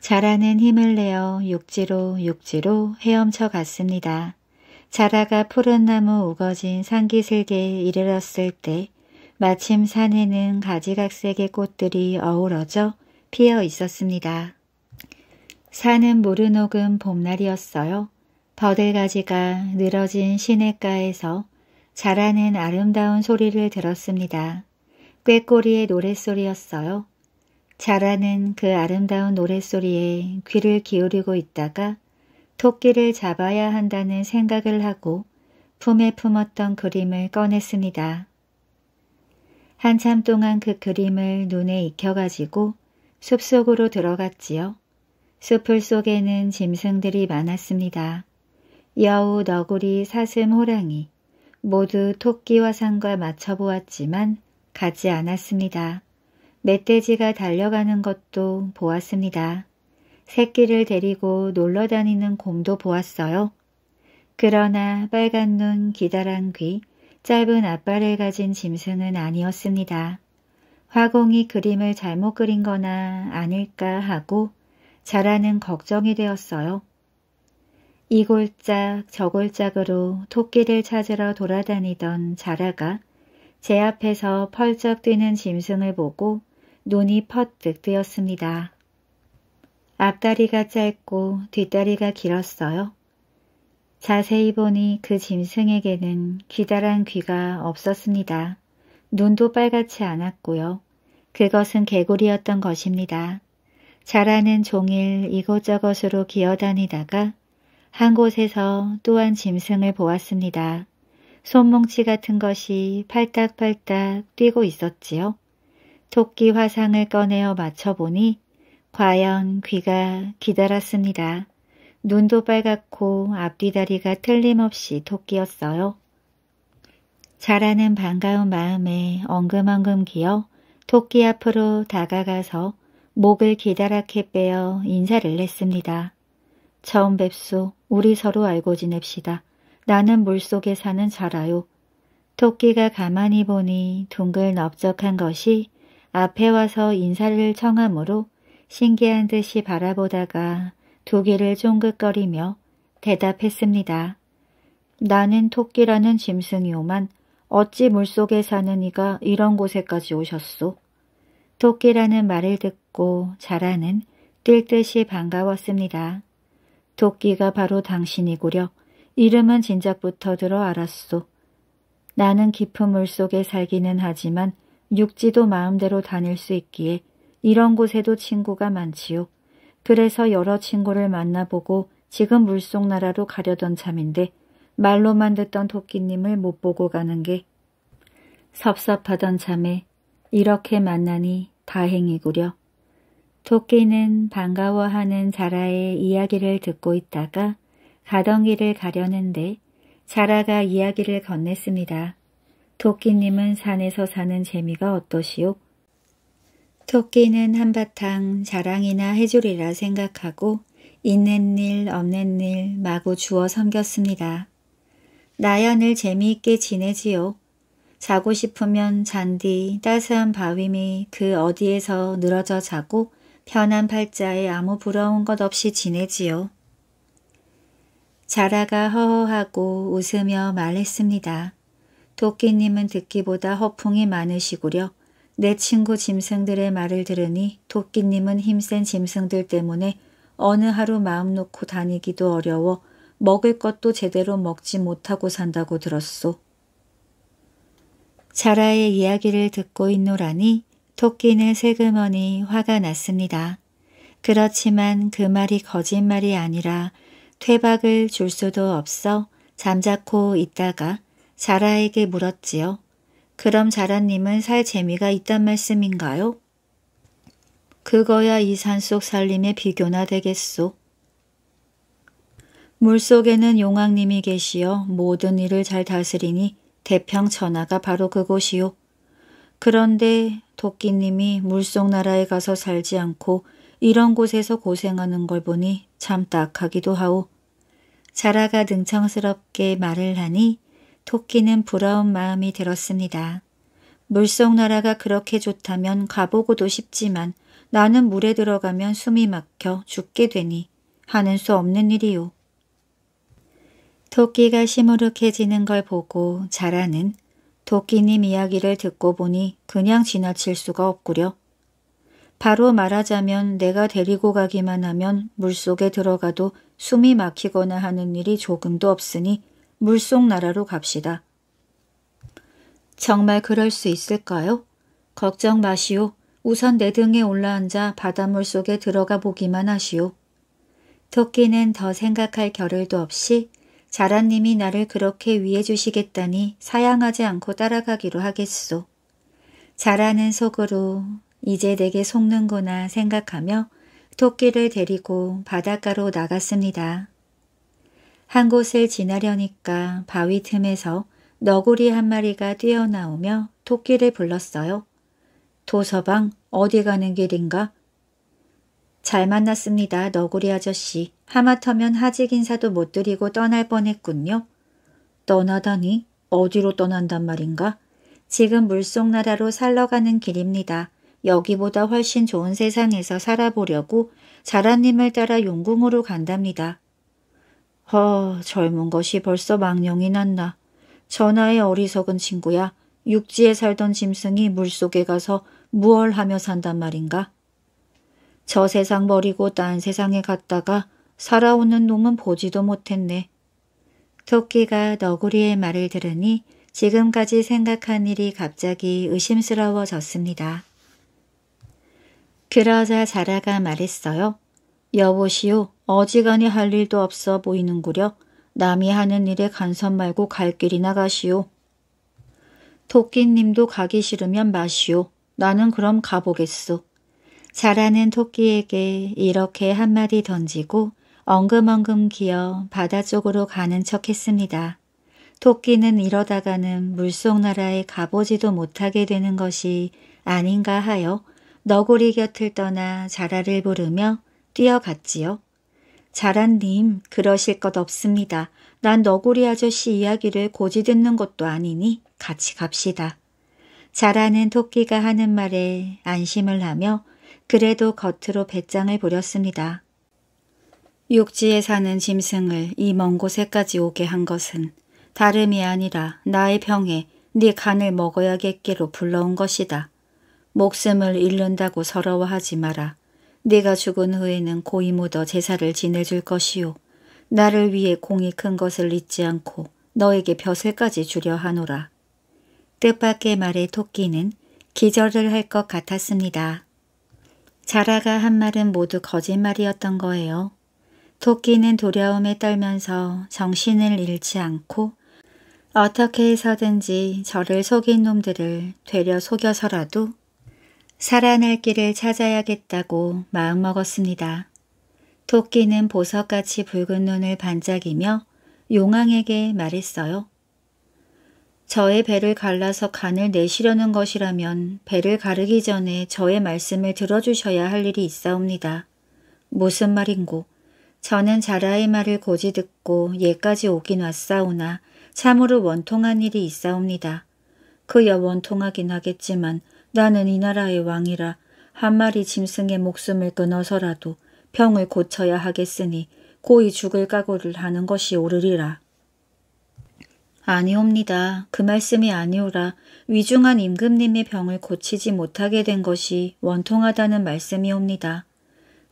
자라는 힘을 내어 육지로 육지로 헤엄쳐 갔습니다. 자라가 푸른 나무 우거진 산기슭에 이르렀을 때 마침 산에는 가지각색의 꽃들이 어우러져 피어 있었습니다. 산은 무르녹은 봄날이었어요. 버들가지가 늘어진 시냇가에서 자라는 아름다운 소리를 들었습니다. 꾀꼬리의 노랫소리였어요. 자라는 그 아름다운 노랫소리에 귀를 기울이고 있다가 토끼를 잡아야 한다는 생각을 하고 품에 품었던 그림을 꺼냈습니다. 한참 동안 그 그림을 눈에 익혀가지고 숲속으로 들어갔지요. 숲을 속에는 짐승들이 많았습니다. 여우, 너구리, 사슴, 호랑이, 모두 토끼와 상과 맞춰보았지만 가지 않았습니다. 멧돼지가 달려가는 것도 보았습니다. 새끼를 데리고 놀러 다니는 곰도 보았어요. 그러나 빨간 눈, 기다란 귀, 짧은 앞발을 가진 짐승은 아니었습니다. 화공이 그림을 잘못 그린 거나 아닐까 하고 자라는 걱정이 되었어요. 이 골짝 저 골짝으로 토끼를 찾으러 돌아다니던 자라가 제 앞에서 펄쩍 뛰는 짐승을 보고 눈이 퍼뜩 뜨였습니다. 앞다리가 짧고 뒷다리가 길었어요. 자세히 보니 그 짐승에게는 귀다란 귀가 없었습니다. 눈도 빨갛지 않았고요. 그것은 개구리였던 것입니다. 자라는 종일 이곳저곳으로 기어다니다가 한 곳에서 또한 짐승을 보았습니다. 손뭉치 같은 것이 팔딱팔딱 뛰고 있었지요. 토끼 화상을 꺼내어 맞춰보니 과연 귀가 기다랐습니다. 눈도 빨갛고 앞뒤다리가 틀림없이 토끼였어요. 자라는 반가운 마음에 엉금엉금 기어 토끼 앞으로 다가가서 목을 기다랗게 빼어 인사를 했습니다. 처음 뵙소. 우리 서로 알고 지냅시다. 나는 물속에 사는 자라요. 토끼가 가만히 보니 둥글 넓적한 것이 앞에 와서 인사를 청하므로 신기한 듯이 바라보다가 두 귀를 쫑긋거리며 대답했습니다. 나는 토끼라는 짐승이오만 어찌 물속에 사는 이가 이런 곳에까지 오셨소? 토끼라는 말을 듣고 자라는 뛸 듯이 반가웠습니다. 토끼가 바로 당신이구려. 이름은 진작부터 들어 알았소. 나는 깊은 물속에 살기는 하지만 육지도 마음대로 다닐 수 있기에 이런 곳에도 친구가 많지요. 그래서 여러 친구를 만나보고 지금 물속 나라로 가려던 참인데 말로만 듣던 토끼님을 못 보고 가는 게 섭섭하던 참에 이렇게 만나니 다행이구려. 토끼는 반가워하는 자라의 이야기를 듣고 있다가 가던 길을 가려는데 자라가 이야기를 건넸습니다. 토끼님은 산에서 사는 재미가 어떠시오? 토끼는 한바탕 자랑이나 해주리라 생각하고 있는 일 없는 일 마구 주워 섬겼습니다. 늘 재미있게 지내지요. 자고 싶으면 잔디 따스한 바위미 그 어디에서 늘어져 자고 편한 팔자에 아무 부러운 것 없이 지내지요. 자라가 허허하고 웃으며 말했습니다. 토끼님은 듣기보다 허풍이 많으시구려. 내 친구 짐승들의 말을 들으니 토끼님은 힘센 짐승들 때문에 어느 하루 마음 놓고 다니기도 어려워 먹을 것도 제대로 먹지 못하고 산다고 들었소. 자라의 이야기를 듣고 있노라니 토끼는 세그머니 화가 났습니다. 그렇지만 그 말이 거짓말이 아니라 퇴박을 줄 수도 없어 잠자코 있다가 자라에게 물었지요. 그럼 자라님은 살 재미가 있단 말씀인가요? 그거야 이 산속 살림의 비교나 되겠소. 물속에는 용왕님이 계시어 모든 일을 잘 다스리니 대평천하가 바로 그곳이요. 그런데 토끼님이 물속 나라에 가서 살지 않고 이런 곳에서 고생하는 걸 보니 참 딱하기도 하오. 자라가 능청스럽게 말을 하니 토끼는 부러운 마음이 들었습니다. 물속 나라가 그렇게 좋다면 가보고도 싶지만 나는 물에 들어가면 숨이 막혀 죽게 되니 하는 수 없는 일이요. 토끼가 시무룩해지는 걸 보고 자라는 토끼님 이야기를 듣고 보니 그냥 지나칠 수가 없구려. 바로 말하자면 내가 데리고 가기만 하면 물속에 들어가도 숨이 막히거나 하는 일이 조금도 없으니 물속 나라로 갑시다. 정말 그럴 수 있을까요? 걱정 마시오. 우선 내 등에 올라앉아 바닷물 속에 들어가 보기만 하시오. 토끼는 더 생각할 겨를도 없이 자라님이 나를 그렇게 위해 주시겠다니 사양하지 않고 따라가기로 하겠소. 자라는 속으로 이제 내게 속는구나 생각하며 토끼를 데리고 바닷가로 나갔습니다. 한 곳을 지나려니까 바위 틈에서 너구리 한 마리가 뛰어나오며 토끼를 불렀어요. 도서방 어디 가는 길인가? 잘 만났습니다. 너구리 아저씨. 하마터면 하직 인사도 못 드리고 떠날 뻔했군요. 떠나다니? 어디로 떠난단 말인가? 지금 물속나라로 살러 가는 길입니다. 여기보다 훨씬 좋은 세상에서 살아보려고 자라님을 따라 용궁으로 간답니다. 허, 젊은 것이 벌써 망령이 났나. 전하의 어리석은 친구야. 육지에 살던 짐승이 물속에 가서 무얼 하며 산단 말인가? 저 세상 버리고 딴 세상에 갔다가 살아오는 놈은 보지도 못했네. 토끼가 너구리의 말을 들으니 지금까지 생각한 일이 갑자기 의심스러워졌습니다. 그러자 자라가 말했어요. 여보시오, 어지간히 할 일도 없어 보이는구려. 남이 하는 일에 간섭 말고 갈 길이나 가시오. 토끼님도 가기 싫으면 마시오. 나는 그럼 가보겠소. 잘하는 토끼에게 이렇게 한마디 던지고 엉금엉금 기어 바다 쪽으로 가는 척 했습니다. 토끼는 이러다가는 물속 나라에 가보지도 못하게 되는 것이 아닌가 하여 너구리 곁을 떠나 자라를 부르며 뛰어갔지요. 자란님 그러실 것 없습니다. 난 너구리 아저씨 이야기를 고지 듣는 것도 아니니 같이 갑시다. 자라는 토끼가 하는 말에 안심을 하며 그래도 겉으로 배짱을 부렸습니다. 육지에 사는 짐승을 이 먼 곳에까지 오게 한 것은 다름이 아니라 나의 병에 네 간을 먹어야겠기로 불러온 것이다. 목숨을 잃는다고 서러워하지 마라. 네가 죽은 후에는 고이 묻어 제사를 지내줄 것이요. 나를 위해 공이 큰 것을 잊지 않고 너에게 벼슬까지 주려 하노라. 뜻밖의 말에 토끼는 기절을 할 것 같았습니다. 자라가 한 말은 모두 거짓말이었던 거예요. 토끼는 두려움에 떨면서 정신을 잃지 않고 어떻게 해서든지 저를 속인 놈들을 되려 속여서라도 살아날 길을 찾아야겠다고 마음먹었습니다. 토끼는 보석같이 붉은 눈을 반짝이며 용왕에게 말했어요. 저의 배를 갈라서 간을 내시려는 것이라면 배를 가르기 전에 저의 말씀을 들어주셔야 할 일이 있사옵니다. 무슨 말인고 저는 자라의 말을 고지 듣고 예까지 오긴 왔사오나 참으로 원통한 일이 있사옵니다. 그야 원통하긴 하겠지만 나는 이 나라의 왕이라 한 마리 짐승의 목숨을 끊어서라도 병을 고쳐야 하겠으니 고이 죽을 각오를 하는 것이 옳으리라. 아니옵니다. 그 말씀이 아니오라. 위중한 임금님의 병을 고치지 못하게 된 것이 원통하다는 말씀이옵니다.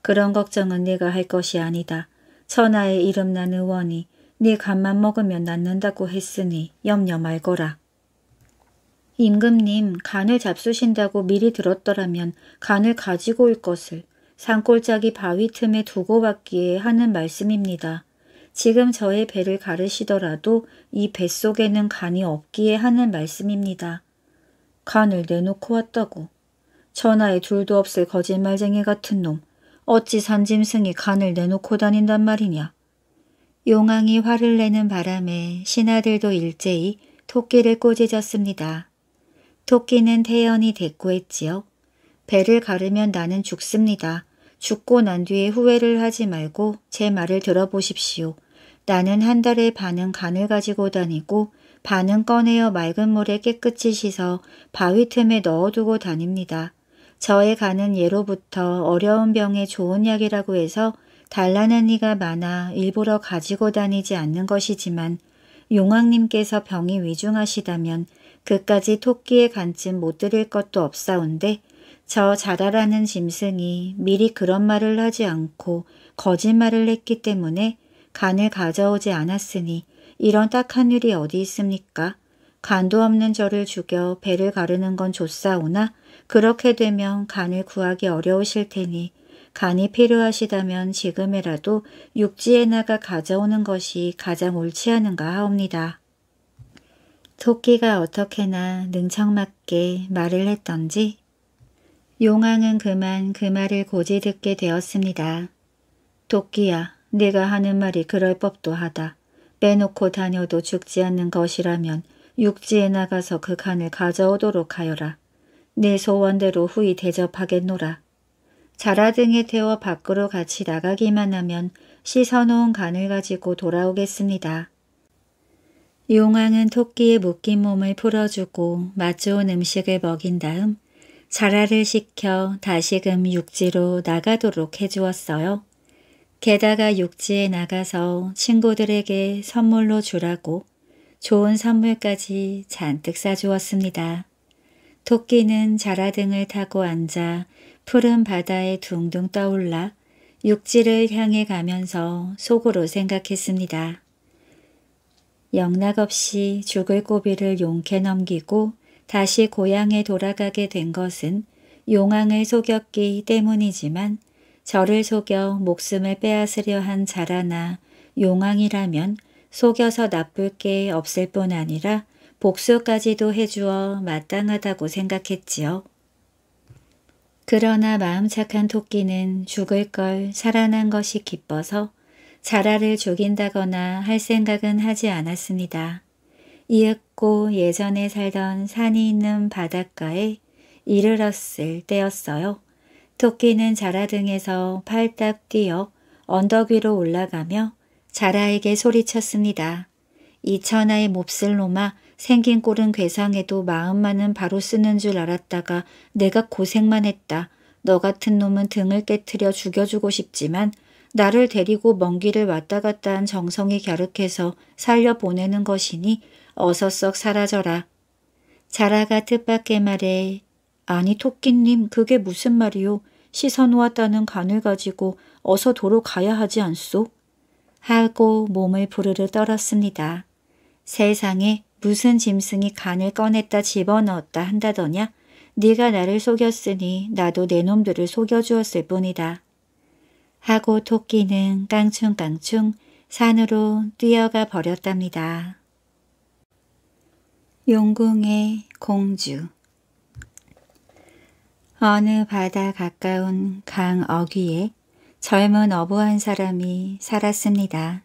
그런 걱정은 네가 할 것이 아니다. 천하의 이름난 의원이 네 간만 먹으면 낫는다고 했으니 염려 말거라. 임금님 간을 잡수신다고 미리 들었더라면 간을 가지고 올 것을 산골짜기 바위 틈에 두고 왔기에 하는 말씀입니다. 지금 저의 배를 가르시더라도 이 뱃속에는 간이 없기에 하는 말씀입니다. 간을 내놓고 왔다고. 전하에 둘도 없을 거짓말쟁이 같은 놈. 어찌 산짐승이 간을 내놓고 다닌단 말이냐. 용왕이 화를 내는 바람에 신하들도 일제히 토끼를 꼬지졌습니다. 토끼는 태연이 대꾸했지요. 배를 가르면 나는 죽습니다. 죽고 난 뒤에 후회를 하지 말고 제 말을 들어보십시오. 나는 한 달에 반은 간을 가지고 다니고 반은 꺼내어 맑은 물에 깨끗이 씻어 바위 틈에 넣어두고 다닙니다. 저의 간은 예로부터 어려운 병에 좋은 약이라고 해서 달라는 이가 많아 일부러 가지고 다니지 않는 것이지만 용왕님께서 병이 위중하시다면 그까지 토끼의 간쯤 못 드릴 것도 없사온데 저 자다라는 짐승이 미리 그런 말을 하지 않고 거짓말을 했기 때문에 간을 가져오지 않았으니 이런 딱한 일이 어디 있습니까? 간도 없는 저를 죽여 배를 가르는 건 좋사오나 그렇게 되면 간을 구하기 어려우실 테니 간이 필요하시다면 지금이라도 육지에 나가 가져오는 것이 가장 옳지 않은가 하옵니다. 토끼가 어떻게나 능청맞게 말을 했던지 용왕은 그만 그 말을 고지 듣게 되었습니다. 토끼야, 네가 하는 말이 그럴 법도 하다. 빼놓고 다녀도 죽지 않는 것이라면 육지에 나가서 그 간을 가져오도록 하여라. 네 소원대로 후히 대접하겠노라. 자라 등에 태워 밖으로 같이 나가기만 하면 씻어놓은 간을 가지고 돌아오겠습니다. 용왕은 토끼의 묶인 몸을 풀어주고 맛 좋은 음식을 먹인 다음 자라를 시켜 다시금 육지로 나가도록 해주었어요. 게다가 육지에 나가서 친구들에게 선물로 주라고 좋은 선물까지 잔뜩 싸주었습니다. 토끼는 자라 등을 타고 앉아 푸른 바다에 둥둥 떠올라 육지를 향해 가면서 속으로 생각했습니다. 영락없이 죽을 고비를 용케 넘기고 다시 고향에 돌아가게 된 것은 용왕을 속였기 때문이지만 저를 속여 목숨을 빼앗으려 한 자라나 용왕이라면 속여서 나쁠 게 없을 뿐 아니라 복수까지도 해주어 마땅하다고 생각했지요. 그러나 마음 착한 토끼는 죽을 걸 살아난 것이 기뻐서 자라를 죽인다거나 할 생각은 하지 않았습니다. 이윽고 예전에 살던 산이 있는 바닷가에 이르렀을 때였어요. 토끼는 자라 등에서 팔딱 뛰어 언덕 위로 올라가며 자라에게 소리쳤습니다. 이 천하의 몹쓸 놈아 생긴 꼴은 괴상해도 마음만은 바로 쓰는 줄 알았다가 내가 고생만 했다. 너 같은 놈은 등을 깨트려 죽여주고 싶지만 나를 데리고 먼 길을 왔다 갔다 한 정성이 갸륵해서 살려보내는 것이니 어서 썩 사라져라. 자라가 뜻밖의 말에 아니 토끼님 그게 무슨 말이오. 씻어놓았다는 간을 가지고 어서 도로 가야 하지 않소? 하고 몸을 부르르 떨었습니다. 세상에 무슨 짐승이 간을 꺼냈다 집어넣었다 한다더냐? 네가 나를 속였으니 나도 내 놈들을 속여주었을 뿐이다. 하고 토끼는 깡충깡충 산으로 뛰어가 버렸답니다. 용궁의 공주 어느 바다 가까운 강 어귀에 젊은 어부 한 사람이 살았습니다.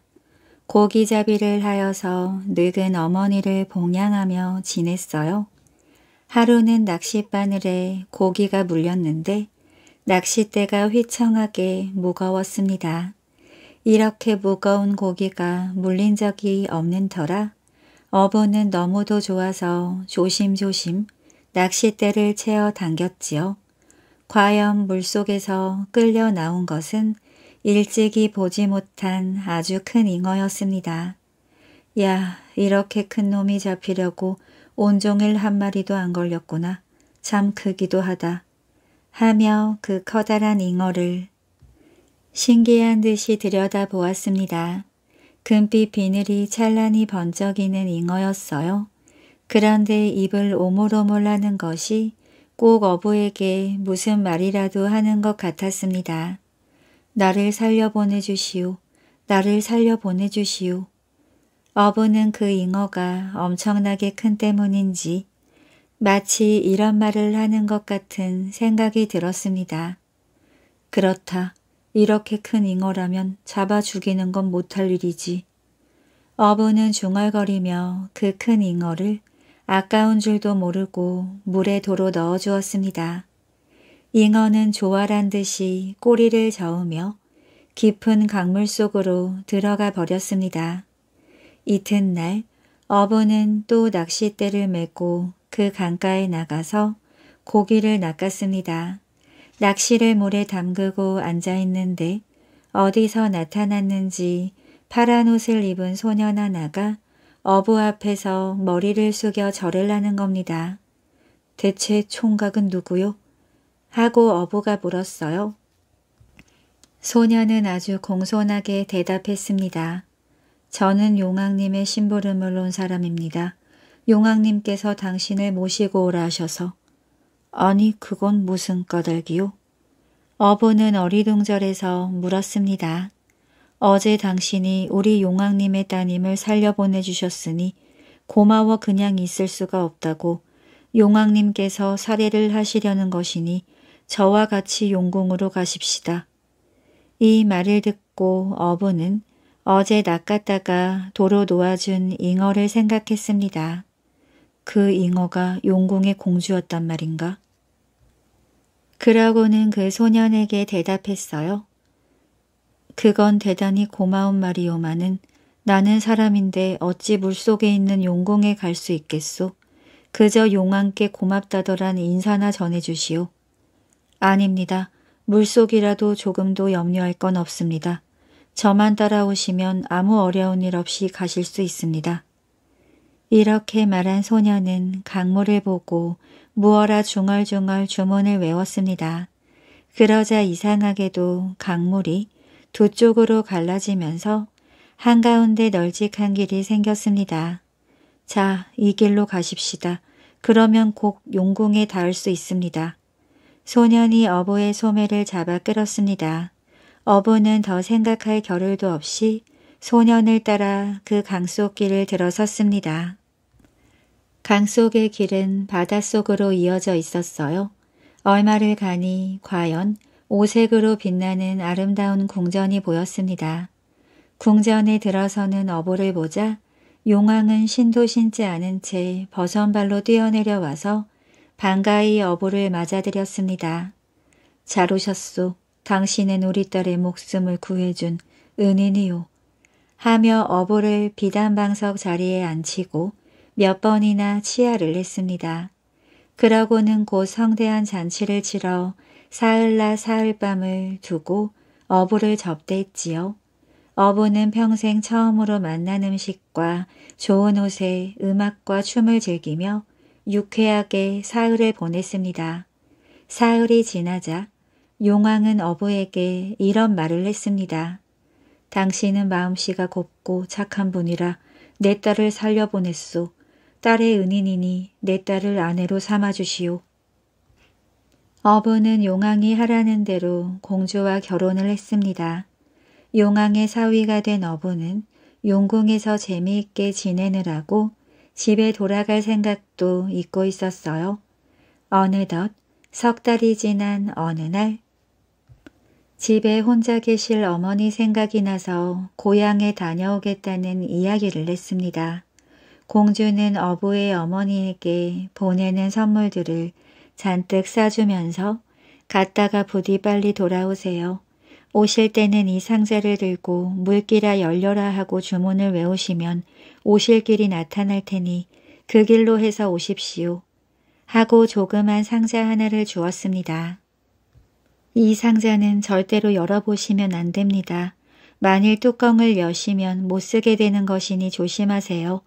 고기잡이를 하여서 늙은 어머니를 봉양하며 지냈어요. 하루는 낚싯바늘에 고기가 물렸는데 낚싯대가 휘청하게 무거웠습니다. 이렇게 무거운 고기가 물린 적이 없는 터라 어부는 너무도 좋아서 조심조심 낚싯대를 채어 당겼지요. 과연 물속에서 끌려 나온 것은 일찍이 보지 못한 아주 큰 잉어였습니다. 야, 이렇게 큰 놈이 잡히려고 온종일 한 마리도 안 걸렸구나. 참 크기도 하다. 하며 그 커다란 잉어를 신기한 듯이 들여다보았습니다. 금빛 비늘이 찬란히 번쩍이는 잉어였어요. 그런데 입을 오물오물 하는 것이 꼭 어부에게 무슨 말이라도 하는 것 같았습니다. 나를 살려보내주시오. 나를 살려보내주시오. 어부는 그 잉어가 엄청나게 큰 때문인지 마치 이런 말을 하는 것 같은 생각이 들었습니다. 그렇다. 이렇게 큰 잉어라면 잡아 죽이는 건 못할 일이지. 어부는 중얼거리며 그 큰 잉어를 아까운 줄도 모르고 물에 도로 넣어 주었습니다. 잉어는 조활한 듯이 꼬리를 저으며 깊은 강물 속으로 들어가 버렸습니다. 이튿날 어부는 또 낚싯대를 메고 그 강가에 나가서 고기를 낚았습니다. 낚시를 물에 담그고 앉아있는데 어디서 나타났는지 파란 옷을 입은 소년 하나가 어부 앞에서 머리를 숙여 절을 하는 겁니다. 대체 총각은 누구요? 하고 어부가 물었어요. 소녀는 아주 공손하게 대답했습니다. 저는 용왕님의 심부름을 온 사람입니다. 용왕님께서 당신을 모시고 오라 하셔서 아니 그건 무슨 까닭이요? 어부는 어리둥절해서 물었습니다. 어제 당신이 우리 용왕님의 따님을 살려보내주셨으니 고마워 그냥 있을 수가 없다고 용왕님께서 살해를 하시려는 것이니 저와 같이 용궁으로 가십시다. 이 말을 듣고 어부는 어제 낚았다가 도로 놓아준 잉어를 생각했습니다. 그 잉어가 용궁의 공주였단 말인가? 그러고는 그 소년에게 대답했어요. 그건 대단히 고마운 말이오마는 나는 사람인데 어찌 물속에 있는 용궁에 갈 수 있겠소. 그저 용왕께 고맙다더란 인사나 전해주시오. 아닙니다. 물속이라도 조금도 염려할 건 없습니다. 저만 따라오시면 아무 어려운 일 없이 가실 수 있습니다. 이렇게 말한 소녀는 강물을 보고 무어라 중얼중얼 주문을 외웠습니다. 그러자 이상하게도 강물이 두 쪽으로 갈라지면서 한가운데 널찍한 길이 생겼습니다. 자, 이 길로 가십시다. 그러면 곧 용궁에 닿을 수 있습니다. 소년이 어부의 소매를 잡아 끌었습니다. 어부는 더 생각할 겨를도 없이 소년을 따라 그 강속길을 들어섰습니다. 강속의 길은 바닷속으로 이어져 있었어요. 얼마를 가니 과연 오색으로 빛나는 아름다운 궁전이 보였습니다. 궁전에 들어서는 어부를 보자 용왕은 신도 신지 않은 채 버선발로 뛰어내려 와서 반가이 어부를 맞아들였습니다. 잘 오셨소. 당신은 우리 딸의 목숨을 구해준 은인이요. 하며 어부를 비단방석 자리에 앉히고 몇 번이나 치아를 했습니다. 그러고는 곧 성대한 잔치를 치러 사흘날 사흘밤을 두고 어부를 접대했지요. 어부는 평생 처음으로 만난 음식과 좋은 옷에 음악과 춤을 즐기며 유쾌하게 사흘을 보냈습니다. 사흘이 지나자 용왕은 어부에게 이런 말을 했습니다. 당신은 마음씨가 곱고 착한 분이라 내 딸을 살려보냈소. 딸의 은인이니 내 딸을 아내로 삼아주시오. 어부는 용왕이 하라는 대로 공주와 결혼을 했습니다. 용왕의 사위가 된 어부는 용궁에서 재미있게 지내느라고 집에 돌아갈 생각도 잊고 있었어요. 어느덧 석 달이 지난 어느 날 집에 혼자 계실 어머니 생각이 나서 고향에 다녀오겠다는 이야기를 했습니다. 공주는 어부의 어머니에게 보내는 선물들을 잔뜩 싸주면서 갔다가 부디 빨리 돌아오세요. 오실 때는 이 상자를 들고 물기라 열려라 하고 주문을 외우시면 오실 길이 나타날 테니 그 길로 해서 오십시오. 하고 조그만 상자 하나를 주었습니다. 이 상자는 절대로 열어보시면 안 됩니다. 만일 뚜껑을 여시면 못 쓰게 되는 것이니 조심하세요.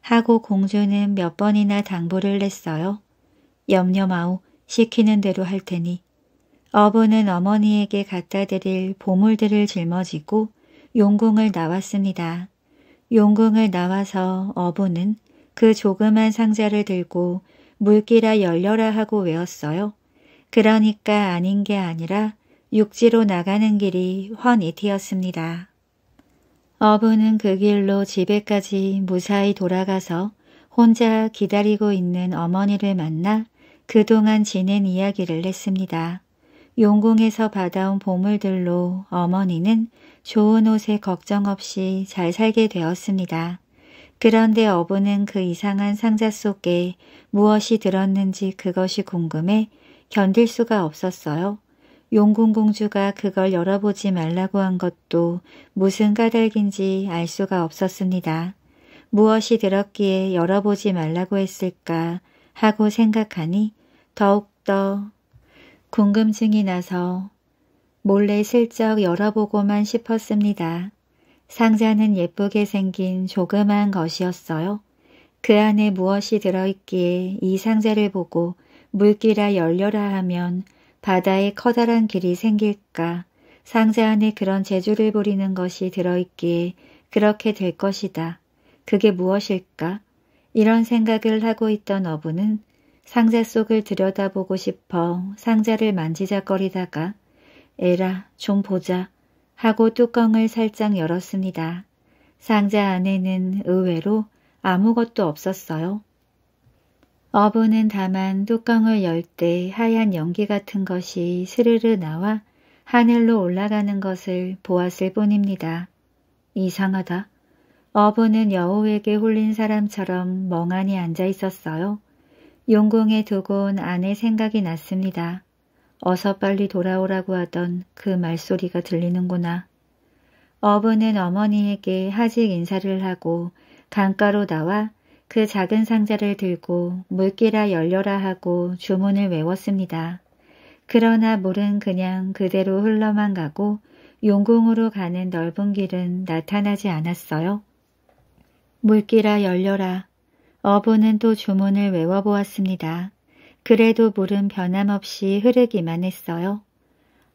하고 공주는 몇 번이나 당부를 냈어요. 염려 마오 시키는 대로 할 테니 어부는 어머니에게 갖다 드릴 보물들을 짊어지고 용궁을 나왔습니다. 용궁을 나와서 어부는 그 조그만 상자를 들고 물기라 열려라 하고 외웠어요. 그러니까 아닌 게 아니라 육지로 나가는 길이 훤히 트였습니다. 어부는 그 길로 집에까지 무사히 돌아가서 혼자 기다리고 있는 어머니를 만나 그동안 지낸 이야기를 했습니다. 용궁에서 받아온 보물들로 어머니는 좋은 옷에 걱정 없이 잘 살게 되었습니다. 그런데 어부는 그 이상한 상자 속에 무엇이 들었는지 그것이 궁금해 견딜 수가 없었어요. 용궁공주가 그걸 열어보지 말라고 한 것도 무슨 까닭인지 알 수가 없었습니다. 무엇이 들었기에 열어보지 말라고 했을까 하고 생각하니 더욱더 궁금증이 나서 몰래 슬쩍 열어보고만 싶었습니다. 상자는 예쁘게 생긴 조그만 것이었어요. 그 안에 무엇이 들어있기에 이 상자를 보고 물기라 열려라 하면 바다에 커다란 길이 생길까 상자 안에 그런 재주를 부리는 것이 들어있기에 그렇게 될 것이다. 그게 무엇일까? 이런 생각을 하고 있던 어부는 상자 속을 들여다보고 싶어 상자를 만지작거리다가 에라 좀 보자 하고 뚜껑을 살짝 열었습니다. 상자 안에는 의외로 아무것도 없었어요. 어부는 다만 뚜껑을 열 때 하얀 연기 같은 것이 스르르 나와 하늘로 올라가는 것을 보았을 뿐입니다. 이상하다. 어부는 여우에게 홀린 사람처럼 멍하니 앉아 있었어요. 용궁에 두고 온 아내 생각이 났습니다. 어서 빨리 돌아오라고 하던 그 말소리가 들리는구나. 어부는 어머니에게 하직 인사를 하고 강가로 나와 그 작은 상자를 들고 물기라 열려라 하고 주문을 외웠습니다. 그러나 물은 그냥 그대로 흘러만 가고 용궁으로 가는 넓은 길은 나타나지 않았어요. 물기라 열려라 어부는 또 주문을 외워보았습니다. 그래도 물은 변함없이 흐르기만 했어요.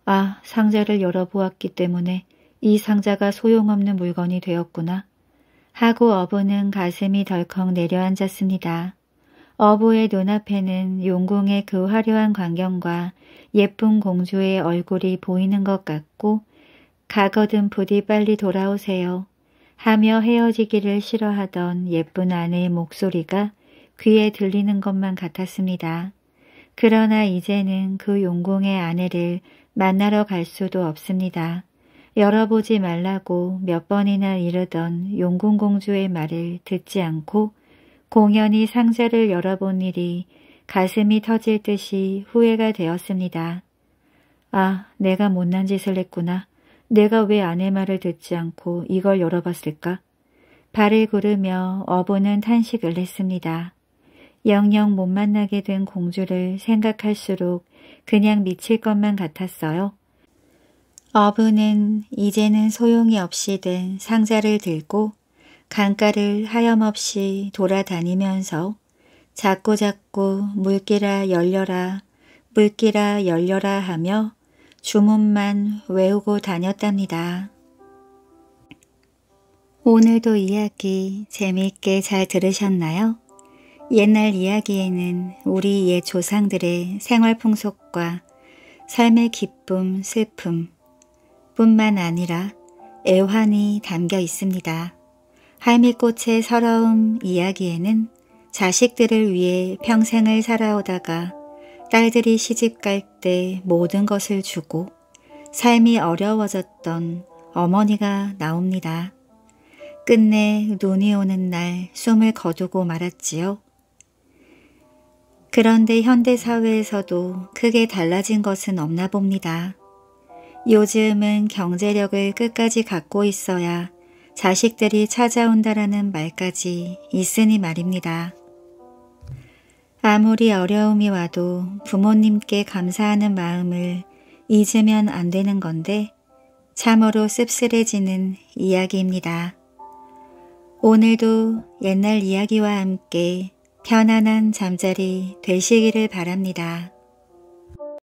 아, 상자를 열어보았기 때문에 이 상자가 소용없는 물건이 되었구나. 하고 어부는 가슴이 덜컥 내려앉았습니다. 어부의 눈앞에는 용궁의 그 화려한 광경과 예쁜 공주의 얼굴이 보이는 것 같고 가거든 부디 빨리 돌아오세요. 하며 헤어지기를 싫어하던 예쁜 아내의 목소리가 귀에 들리는 것만 같았습니다. 그러나 이제는 그 용궁의 아내를 만나러 갈 수도 없습니다. 열어보지 말라고 몇 번이나 이르던 용궁공주의 말을 듣지 않고 공연히 상자를 열어본 일이 가슴이 터질 듯이 후회가 되었습니다. 아, 내가 못난 짓을 했구나. 내가 왜 아내 말을 듣지 않고 이걸 열어봤을까? 발을 구르며 어부는 탄식을 했습니다. 영영 못 만나게 된 공주를 생각할수록 그냥 미칠 것만 같았어요. 어부는 이제는 소용이 없이 된 상자를 들고 강가를 하염없이 돌아다니면서 자꾸자꾸 물기라 열려라 물기라 열려라 하며 주문만 외우고 다녔답니다. 오늘도 이야기 재미있게 잘 들으셨나요? 옛날 이야기에는 우리 옛 조상들의 생활 풍속과 삶의 기쁨, 슬픔 뿐만 아니라 애환이 담겨 있습니다. 할미꽃의 서러움 이야기에는 자식들을 위해 평생을 살아오다가 딸들이 시집 갈 때 모든 것을 주고 삶이 어려워졌던 어머니가 나옵니다. 끝내 눈이 오는 날 숨을 거두고 말았지요. 그런데 현대사회에서도 크게 달라진 것은 없나 봅니다. 요즘은 경제력을 끝까지 갖고 있어야 자식들이 찾아온다라는 말까지 있으니 말입니다. 아무리 어려움이 와도 부모님께 감사하는 마음을 잊으면 안 되는 건데 참으로 씁쓸해지는 이야기입니다. 오늘도 옛날 이야기와 함께 편안한 잠자리 되시기를 바랍니다.